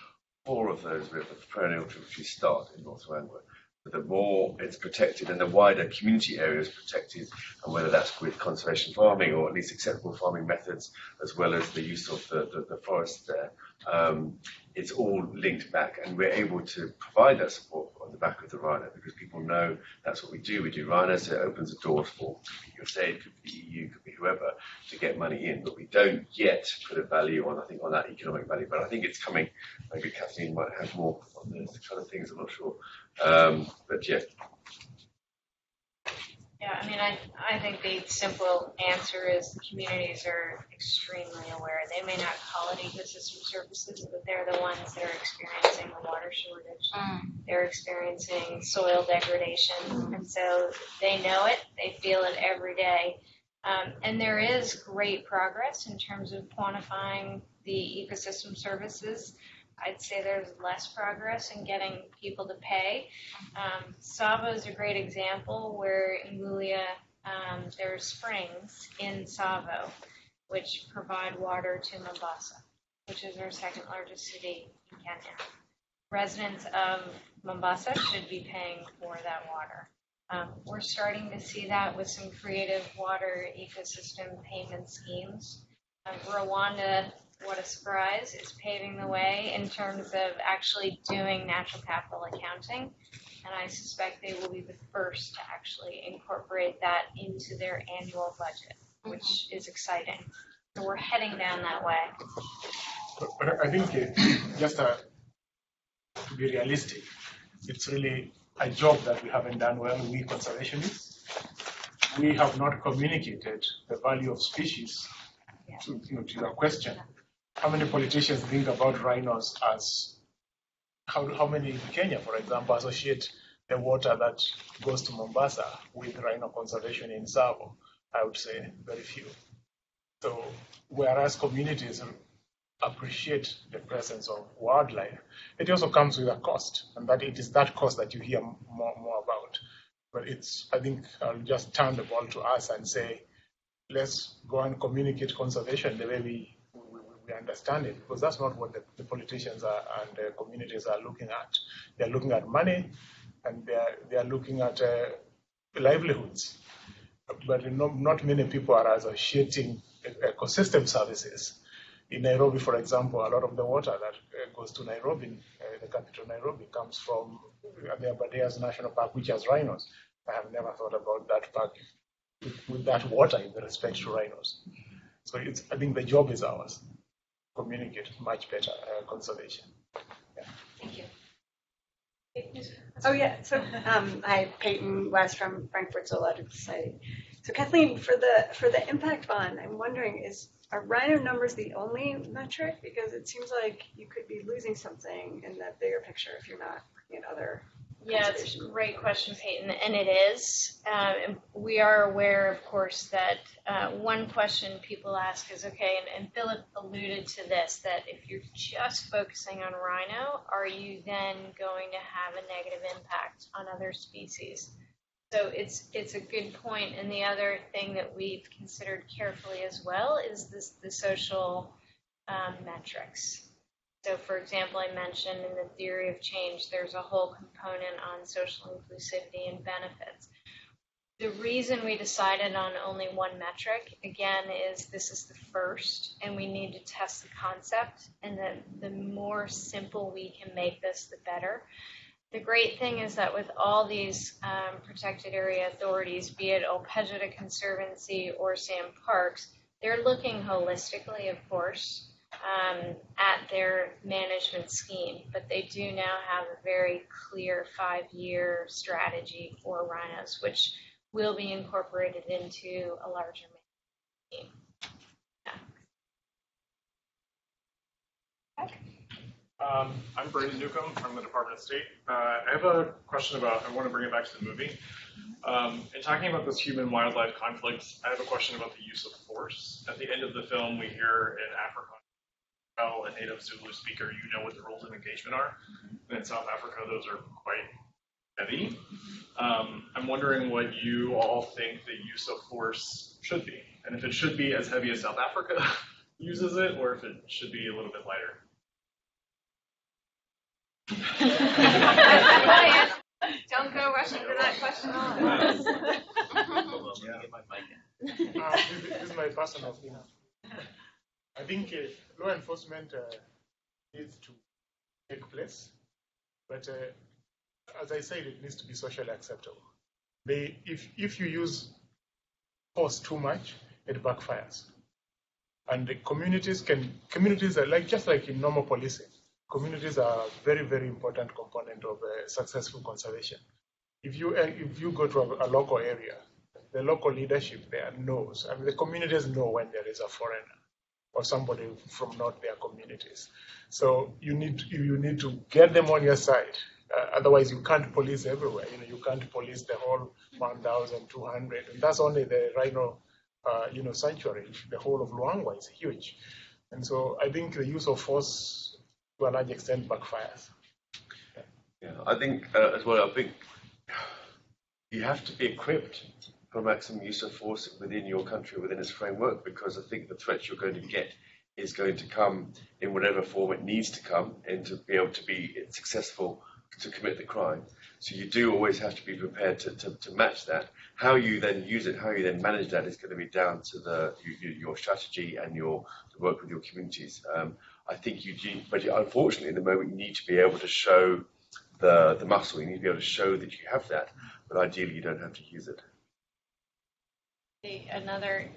Four of those rivers, perennial tributaries, start in North Luangwa. The more it's protected and the wider community area is protected, and whether that's with conservation farming or at least acceptable farming methods, as well as the use of the, the, the forest there, um, it's all linked back, and we're able to provide that support on the back of the rhino because people know that's what we do. We do rhinos, so it opens the doors for USAID, could be EU, could be whoever, to get money in. But we don't yet put a value on, I think, on that economic value. But I think it's coming. Maybe Kathleen might have more on those kind of things. I'm not sure. Um, but yeah, Yeah, I mean, I, I think the simple answer is communities are extremely aware. They may not call it ecosystem services, but they're the ones that are experiencing the water shortage. They're experiencing soil degradation, and so they know it. They feel it every day. Um, and there is great progress in terms of quantifying the ecosystem services. I'd say there's less progress in getting people to pay. Um, Tsavo is a great example where in Ngulia um, there are springs in Tsavo which provide water to Mombasa, which is our second largest city in Kenya. Residents of Mombasa should be paying for that water. Um, we're starting to see that with some creative water ecosystem payment schemes. Um, Rwanda what a surprise, is paving the way in terms of actually doing natural capital accounting. And I suspect they will be the first to actually incorporate that into their annual budget, which is exciting. So we're heading down that way. But, but I think just uh, to be realistic, it's really a job that we haven't done well, we conservationists. We have not communicated the value of species to, you know, to your question. How many politicians think about rhinos as how, how many in Kenya, for example, associate the water that goes to Mombasa with rhino conservation in Tsavo? I would say very few. So whereas communities appreciate the presence of wildlife, it also comes with a cost, and that it is that cost that you hear more, more about. But it's, I think I'll just turn the ball to us and say, let's go and communicate conservation the way we, we understand it, because that's not what the, the politicians are, and the communities are looking at. They're looking at money, and they're, they're looking at uh, livelihoods. But not, not many people are associating ecosystem services. In Nairobi, for example, a lot of the water that uh, goes to Nairobi, uh, the capital Nairobi, comes from the Aberdares National Park, which has rhinos. I have never thought about that park with, with that water in respect to rhinos. So it's, I think the job is ours. Communicate much better uh, conservation. Yeah. Thank you. Oh, yeah, so, um, hi, Peyton West from Frankfurt Zoological Society. So Kathleen, for the, for the impact bond, I'm wondering, is, are rhino numbers the only metric? Because it seems like you could be losing something in that bigger picture if you're not looking at other Yeah, it's a great question, Peyton, and it is. Um, we are aware, of course, that uh, one question people ask is, okay, and, and Philip alluded to this, that if you're just focusing on rhino, are you then going to have a negative impact on other species? So it's it's a good point. And the other thing that we've considered carefully as well is this the social um, metrics. So, for example, I mentioned in the theory of change, there's a whole component on social inclusivity and benefits. The reason we decided on only one metric, again, is this is the first, and we need to test the concept. And the, the more simple we can make this, the better. The great thing is that with all these um, protected area authorities, be it Ol Pejeta Conservancy or Sam Parks, they're looking holistically, of course, um, at their management scheme, but they do now have a very clear five-year strategy for rhinos, which will be incorporated into a larger management scheme. Um, I'm Brandon Newcomb from the Department of State. Uh, I have a question about, I want to bring it back to the movie. Um, in talking about this human wildlife conflict, I have a question about the use of force. At the end of the film, we hear in Africa, well, a native Zulu speaker, you know what the rules of engagement are. And in South Africa, those are quite heavy. Um, I'm wondering what you all think the use of force should be, and if it should be as heavy as South Africa uses it, or if it should be a little bit lighter. Don't go rushing to that question on. Hold on, let me get my mic in. Uh, this, this is my personal opinion. I think uh, law enforcement uh, needs to take place, but uh, as I said, it needs to be socially acceptable. They, if, if you use force too much, it backfires. And the communities can, communities are like, just like in normal policing, communities are a very, very important component of uh, successful conservation. If you, uh, if you go to a, a local area, the local leadership there knows, I mean, the communities know when there is a foreigner or somebody from not their communities. So you need you, need to get them on your side. Uh, otherwise, you can't police everywhere. You know, you can't police the whole 1,200, and that's only the rhino, uh, you know, sanctuary. The whole of Luangwa is huge, and so I think the use of force to a large extent backfires. Yeah, I think uh, as well. I think you have to be equipped for maximum use of force within your country, within its framework, because I think the threat you're going to get is going to come in whatever form it needs to come, and to be able to be successful to commit the crime. So you do always have to be prepared to, to, to match that. How you then use it, how you then manage that, is going to be down to the you, you, your strategy and your work with your communities. Um, I think you, do, but unfortunately, at the moment, you need to be able to show the the muscle. You need to be able to show that you have that, but ideally, you don't have to use it. Another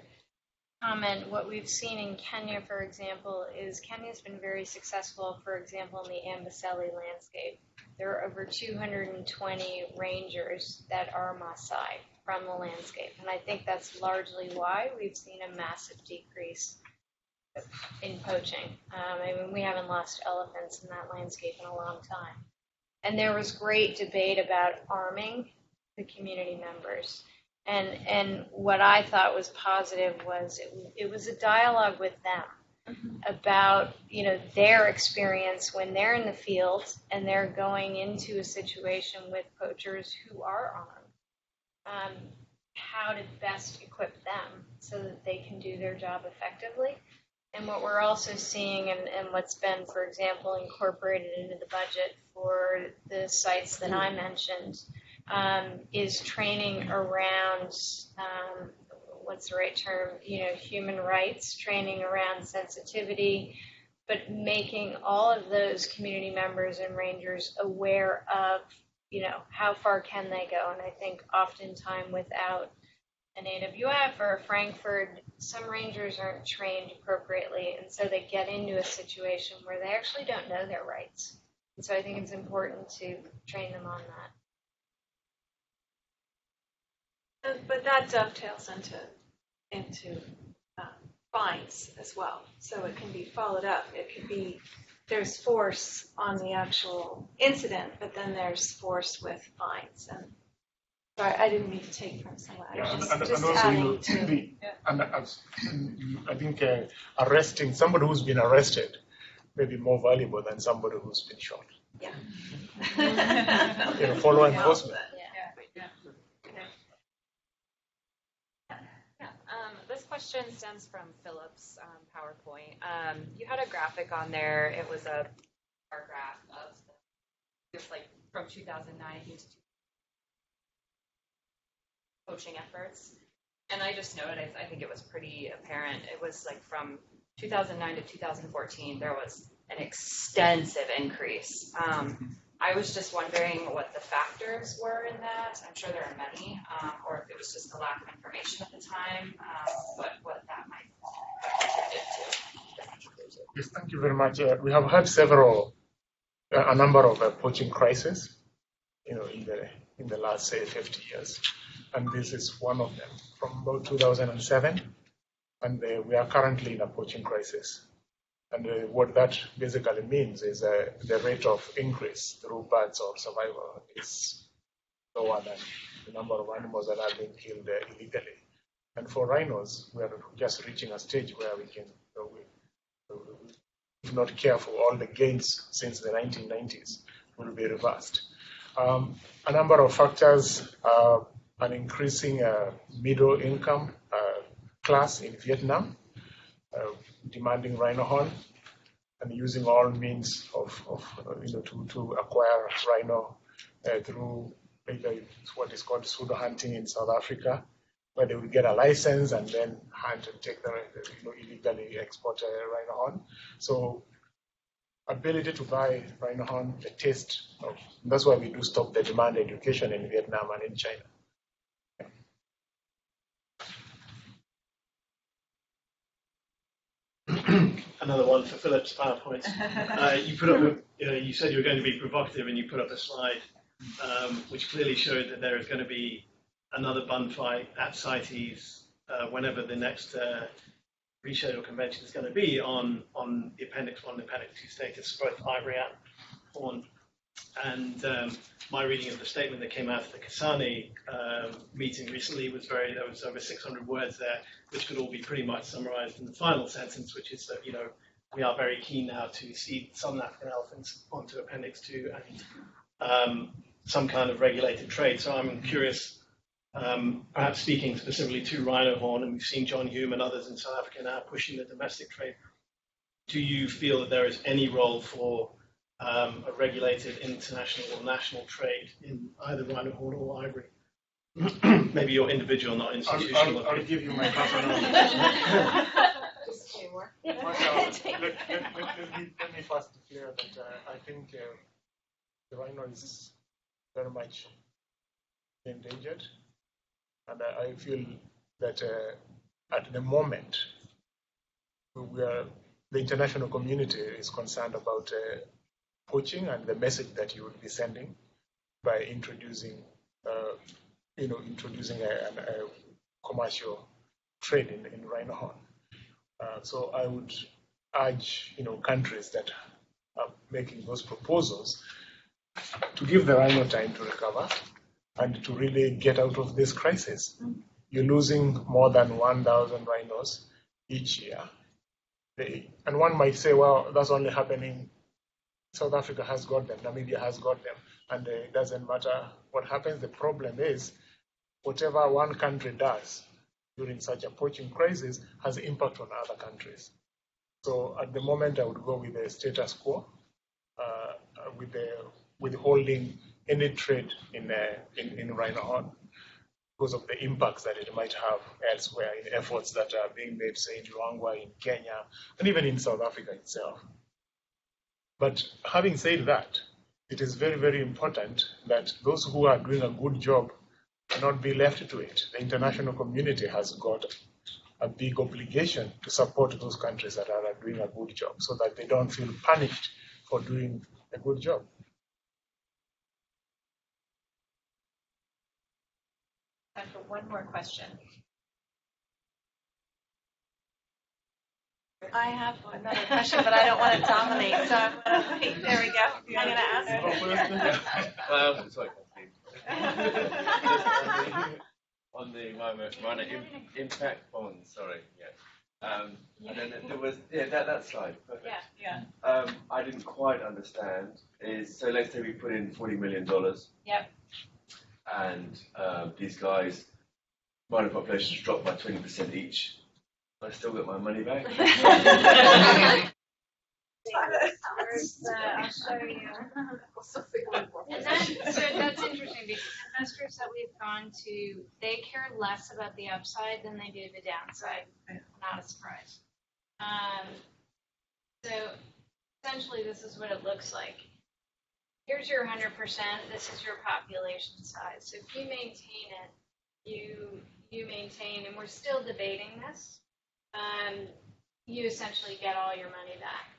comment, what we've seen in Kenya, for example, is Kenya's been very successful, for example, in the Amboseli landscape. There are over 220 rangers that are Maasai from the landscape. And I think that's largely why we've seen a massive decrease in poaching. Um, I mean, we haven't lost elephants in that landscape in a long time. And there was great debate about arming the community members. And, and what I thought was positive was it, it was a dialogue with them about you know their experience when they're in the field and they're going into a situation with poachers who are armed. Um, how to best equip them so that they can do their job effectively. And what we're also seeing, and, and what's been, for example, incorporated into the budget for the sites that I mentioned, um, is training around um, what's the right term? You know, human rights, training around sensitivity, but making all of those community members and rangers aware of, you know, how far can they go? And I think oftentimes without an AWF or a Frankfurt, some rangers aren't trained appropriately, and so they get into a situation where they actually don't know their rights. And so I think it's important to train them on that. But that dovetails into, into fines as well. So it can be followed up. It could be, there's force on the actual incident, but then there's force with fines. And sorry, I didn't mean to take from someone. I Yeah, was and, just, and also, you know, to. the, and as, I think uh, arresting somebody who's been arrested may be more valuable than somebody who's been shot. Yeah. You know, follow enforcement. Yeah, um, this question stems from Philip's um, PowerPoint. Um, you had a graphic on there. It was a bar graph of just like from 2009 to coaching efforts. And I just noted, I, I think it was pretty apparent. It was like from 2009 to 2014, there was an extensive increase. Um, I was just wondering what the factors were in that. I'm sure there are many, um, or if it was just a lack of information at the time, um, but what that might contribute to. Yes, thank you very much. Uh, we have had several, uh, a number of uh, poaching crises, you know, in the in the last say 50 years, and this is one of them from about 2007, and uh, we are currently in a poaching crisis. And uh, what that basically means is uh, the rate of increase through birds or survival is lower than the number of animals that are being killed uh, illegally. And for rhinos, we are just reaching a stage where we can, know, we, if not careful, all the gains since the 1990s will be reversed. Um, a number of factors, uh, an increasing uh, middle income uh, class in Vietnam, uh, demanding rhino horn and using all means of, of uh, you know, to, to acquire rhino uh, through either what is called pseudo hunting in South Africa, where they will get a license and then hunt and take the, you know, illegally export a rhino horn. So ability to buy rhino horn, the taste of, that's why we do stop the demand education in Vietnam and in China. Another one for Philip's PowerPoint. Uh, you put up, a, you, know, you said you were going to be provocative, and you put up a slide um, which clearly showed that there is going to be another bun fight at CITES uh, whenever the next uh, rescheduled convention is going to be on on the Appendix One and Appendix Two status, both ivory and horn. And um, my reading of the statement that came out of the Kasane um, meeting recently was very, there was over 600 words there, which could all be pretty much summarized in the final sentence, which is that, you know, we are very keen now to see Southern African elephants onto Appendix 2 and um, some kind of regulated trade. So I'm curious, um, perhaps speaking specifically to rhino horn, and we've seen John Hume and others in South Africa now pushing the domestic trade. Do you feel that there is any role for um, a regulated international or national trade in either rhino horn or ivory? Maybe your individual, not I'll, institutional. I'll, I'll give you my personal. Just two more. Well, uh, let, let, let, let me, let me first declare that uh, I think uh, the rhino is very much endangered, and I, I feel that uh, at the moment we are, the international community is concerned about poaching and the message that you would be sending by introducing, uh, you know, introducing a, a, a commercial trade in, in rhino horn. Uh, so I would urge, you know, countries that are making those proposals to give the rhino time to recover and to really get out of this crisis. You're losing more than 1,000 rhinos each year. They, and one might say, well, that's only happening. South Africa has got them, Namibia has got them, and uh, it doesn't matter what happens. The problem is, whatever one country does during such a poaching crisis has impact on other countries. So at the moment, I would go with the status quo, uh, with the withholding any trade in, uh, in, in rhino horn because of the impacts that it might have elsewhere in efforts that are being made, say, in Luangwa, in Kenya, and even in South Africa itself. But having said that, it is very, very important that those who are doing a good job not be left to it. The international community has got a big obligation to support those countries that are doing a good job so that they don't feel punished for doing a good job. For one more question. I have another question, but I don't want to dominate, so I'm gonna, wait, there we go. I'm gonna ask. Um, sorry, on the environment, rhino im- impact bonds, sorry, yeah. Um, and then there was, yeah, that, that slide, perfect. Yeah, yeah. Um, I didn't quite understand is, so let's say we put in forty million dollars. Yep. And, um, these guys, rhino populations dropped by twenty percent each. I still get my money back? I'll show you. And that, so that's interesting because investors that we've gone to, they care less about the upside than they do the downside. Not a surprise. Um, so essentially, this is what it looks like. Here's your hundred percent, this is your population size. So if you maintain it, you, you maintain, and we're still debating this, um, you essentially get all your money back.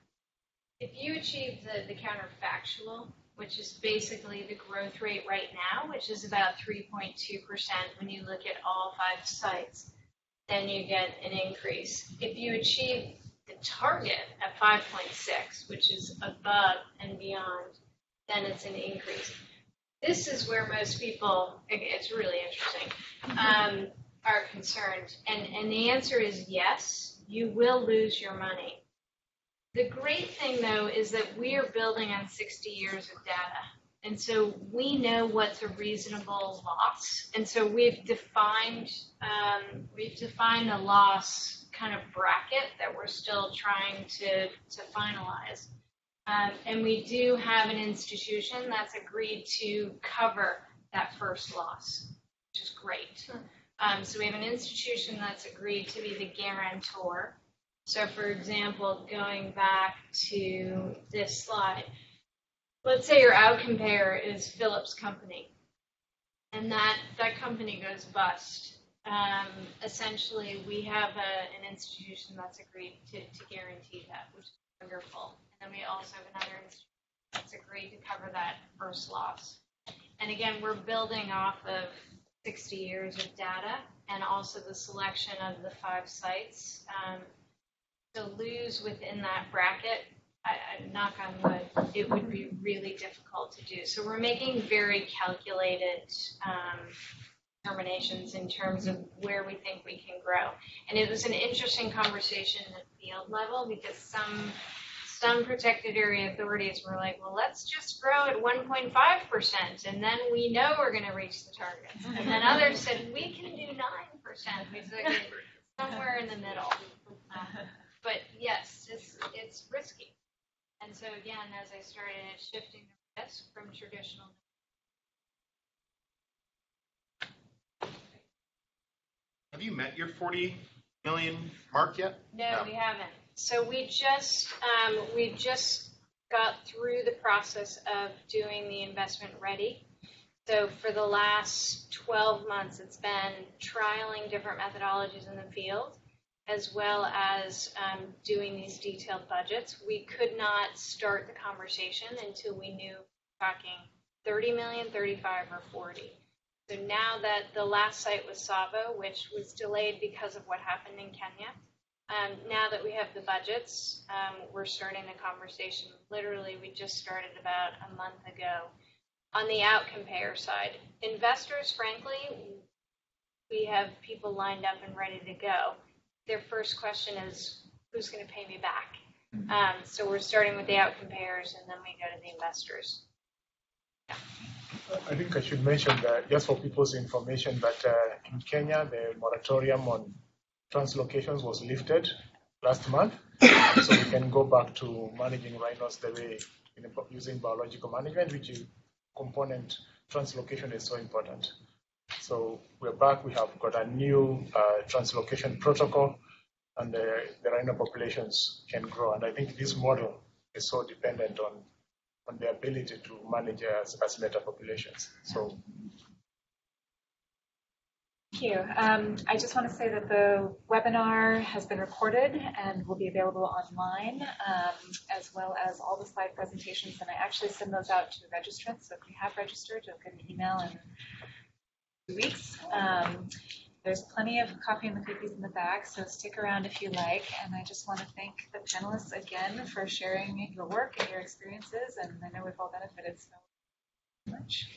If you achieve the, the counterfactual, which is basically the growth rate right now, which is about 3.2% when you look at all five sites, then you get an increase. If you achieve the target at 5.6, which is above and beyond, then it's an increase. This is where most people, it's really interesting, um, are concerned. And, and the answer is yes, you will lose your money. The great thing though is that we are building on 60 years of data. And so we know what's a reasonable loss. And so we've defined, um, we've defined a loss kind of bracket that we're still trying to, to finalize. Um, and we do have an institution that's agreed to cover that first loss, which is great. Um, so we have an institution that's agreed to be the guarantor. So, for example, going back to this slide, let's say your outcome payer is Phillips Company, and that, that company goes bust. Um, essentially, we have a, an institution that's agreed to, to guarantee that, which is wonderful. And then we also have another institution that's agreed to cover that first loss. And again, we're building off of 60 years of data and also the selection of the five sites. Um, to lose within that bracket, I, I knock on wood, it would be really difficult to do. So we're making very calculated um, determinations in terms of where we think we can grow. And it was an interesting conversation at the field level because some some protected area authorities were like, well, let's just grow at 1.5%, and then we know we're going to reach the targets. And then others said, we can do 9%. We said, somewhere in the middle. Um, but yes, it's, it's risky. And so again, as I started shifting the risk from traditional. Have you met your 40 million mark yet? No, No. we haven't. So we just, um, we just got through the process of doing the investment ready. So for the last 12 months, it's been trialing different methodologies in the field, as well as um, doing these detailed budgets. We could not start the conversation until we knew talking 30 million, 35, or 40. So now that the last site was Tsavo, which was delayed because of what happened in Kenya, Um, now that we have the budgets, um, we're starting the conversation. Literally, we just started about a month ago on the outcome payer side. Investors, frankly, we have people lined up and ready to go. Their first question is, who's going to pay me back? Um, so we're starting with the outcome payers and then we go to the investors. I think I should mention that just for people's information that uh, in Kenya, the moratorium on translocations was lifted last month. so we can go back to managing rhinos the way in using biological management, which is component translocation is so important. So we're back. We have got a new uh, translocation protocol, and the, the rhino populations can grow. And I think this model is so dependent on on the ability to manage as, as meta populations. So Thank you. Um, I just want to say that the webinar has been recorded and will be available online, um, as well as all the slide presentations. And I actually send those out to registrants. So if you have registered, you'll get an email in two weeks. Um, there's plenty of coffee and the cookies in the back, so stick around if you like. And I just want to thank the panelists again for sharing your work and your experiences. And I know we've all benefited so much.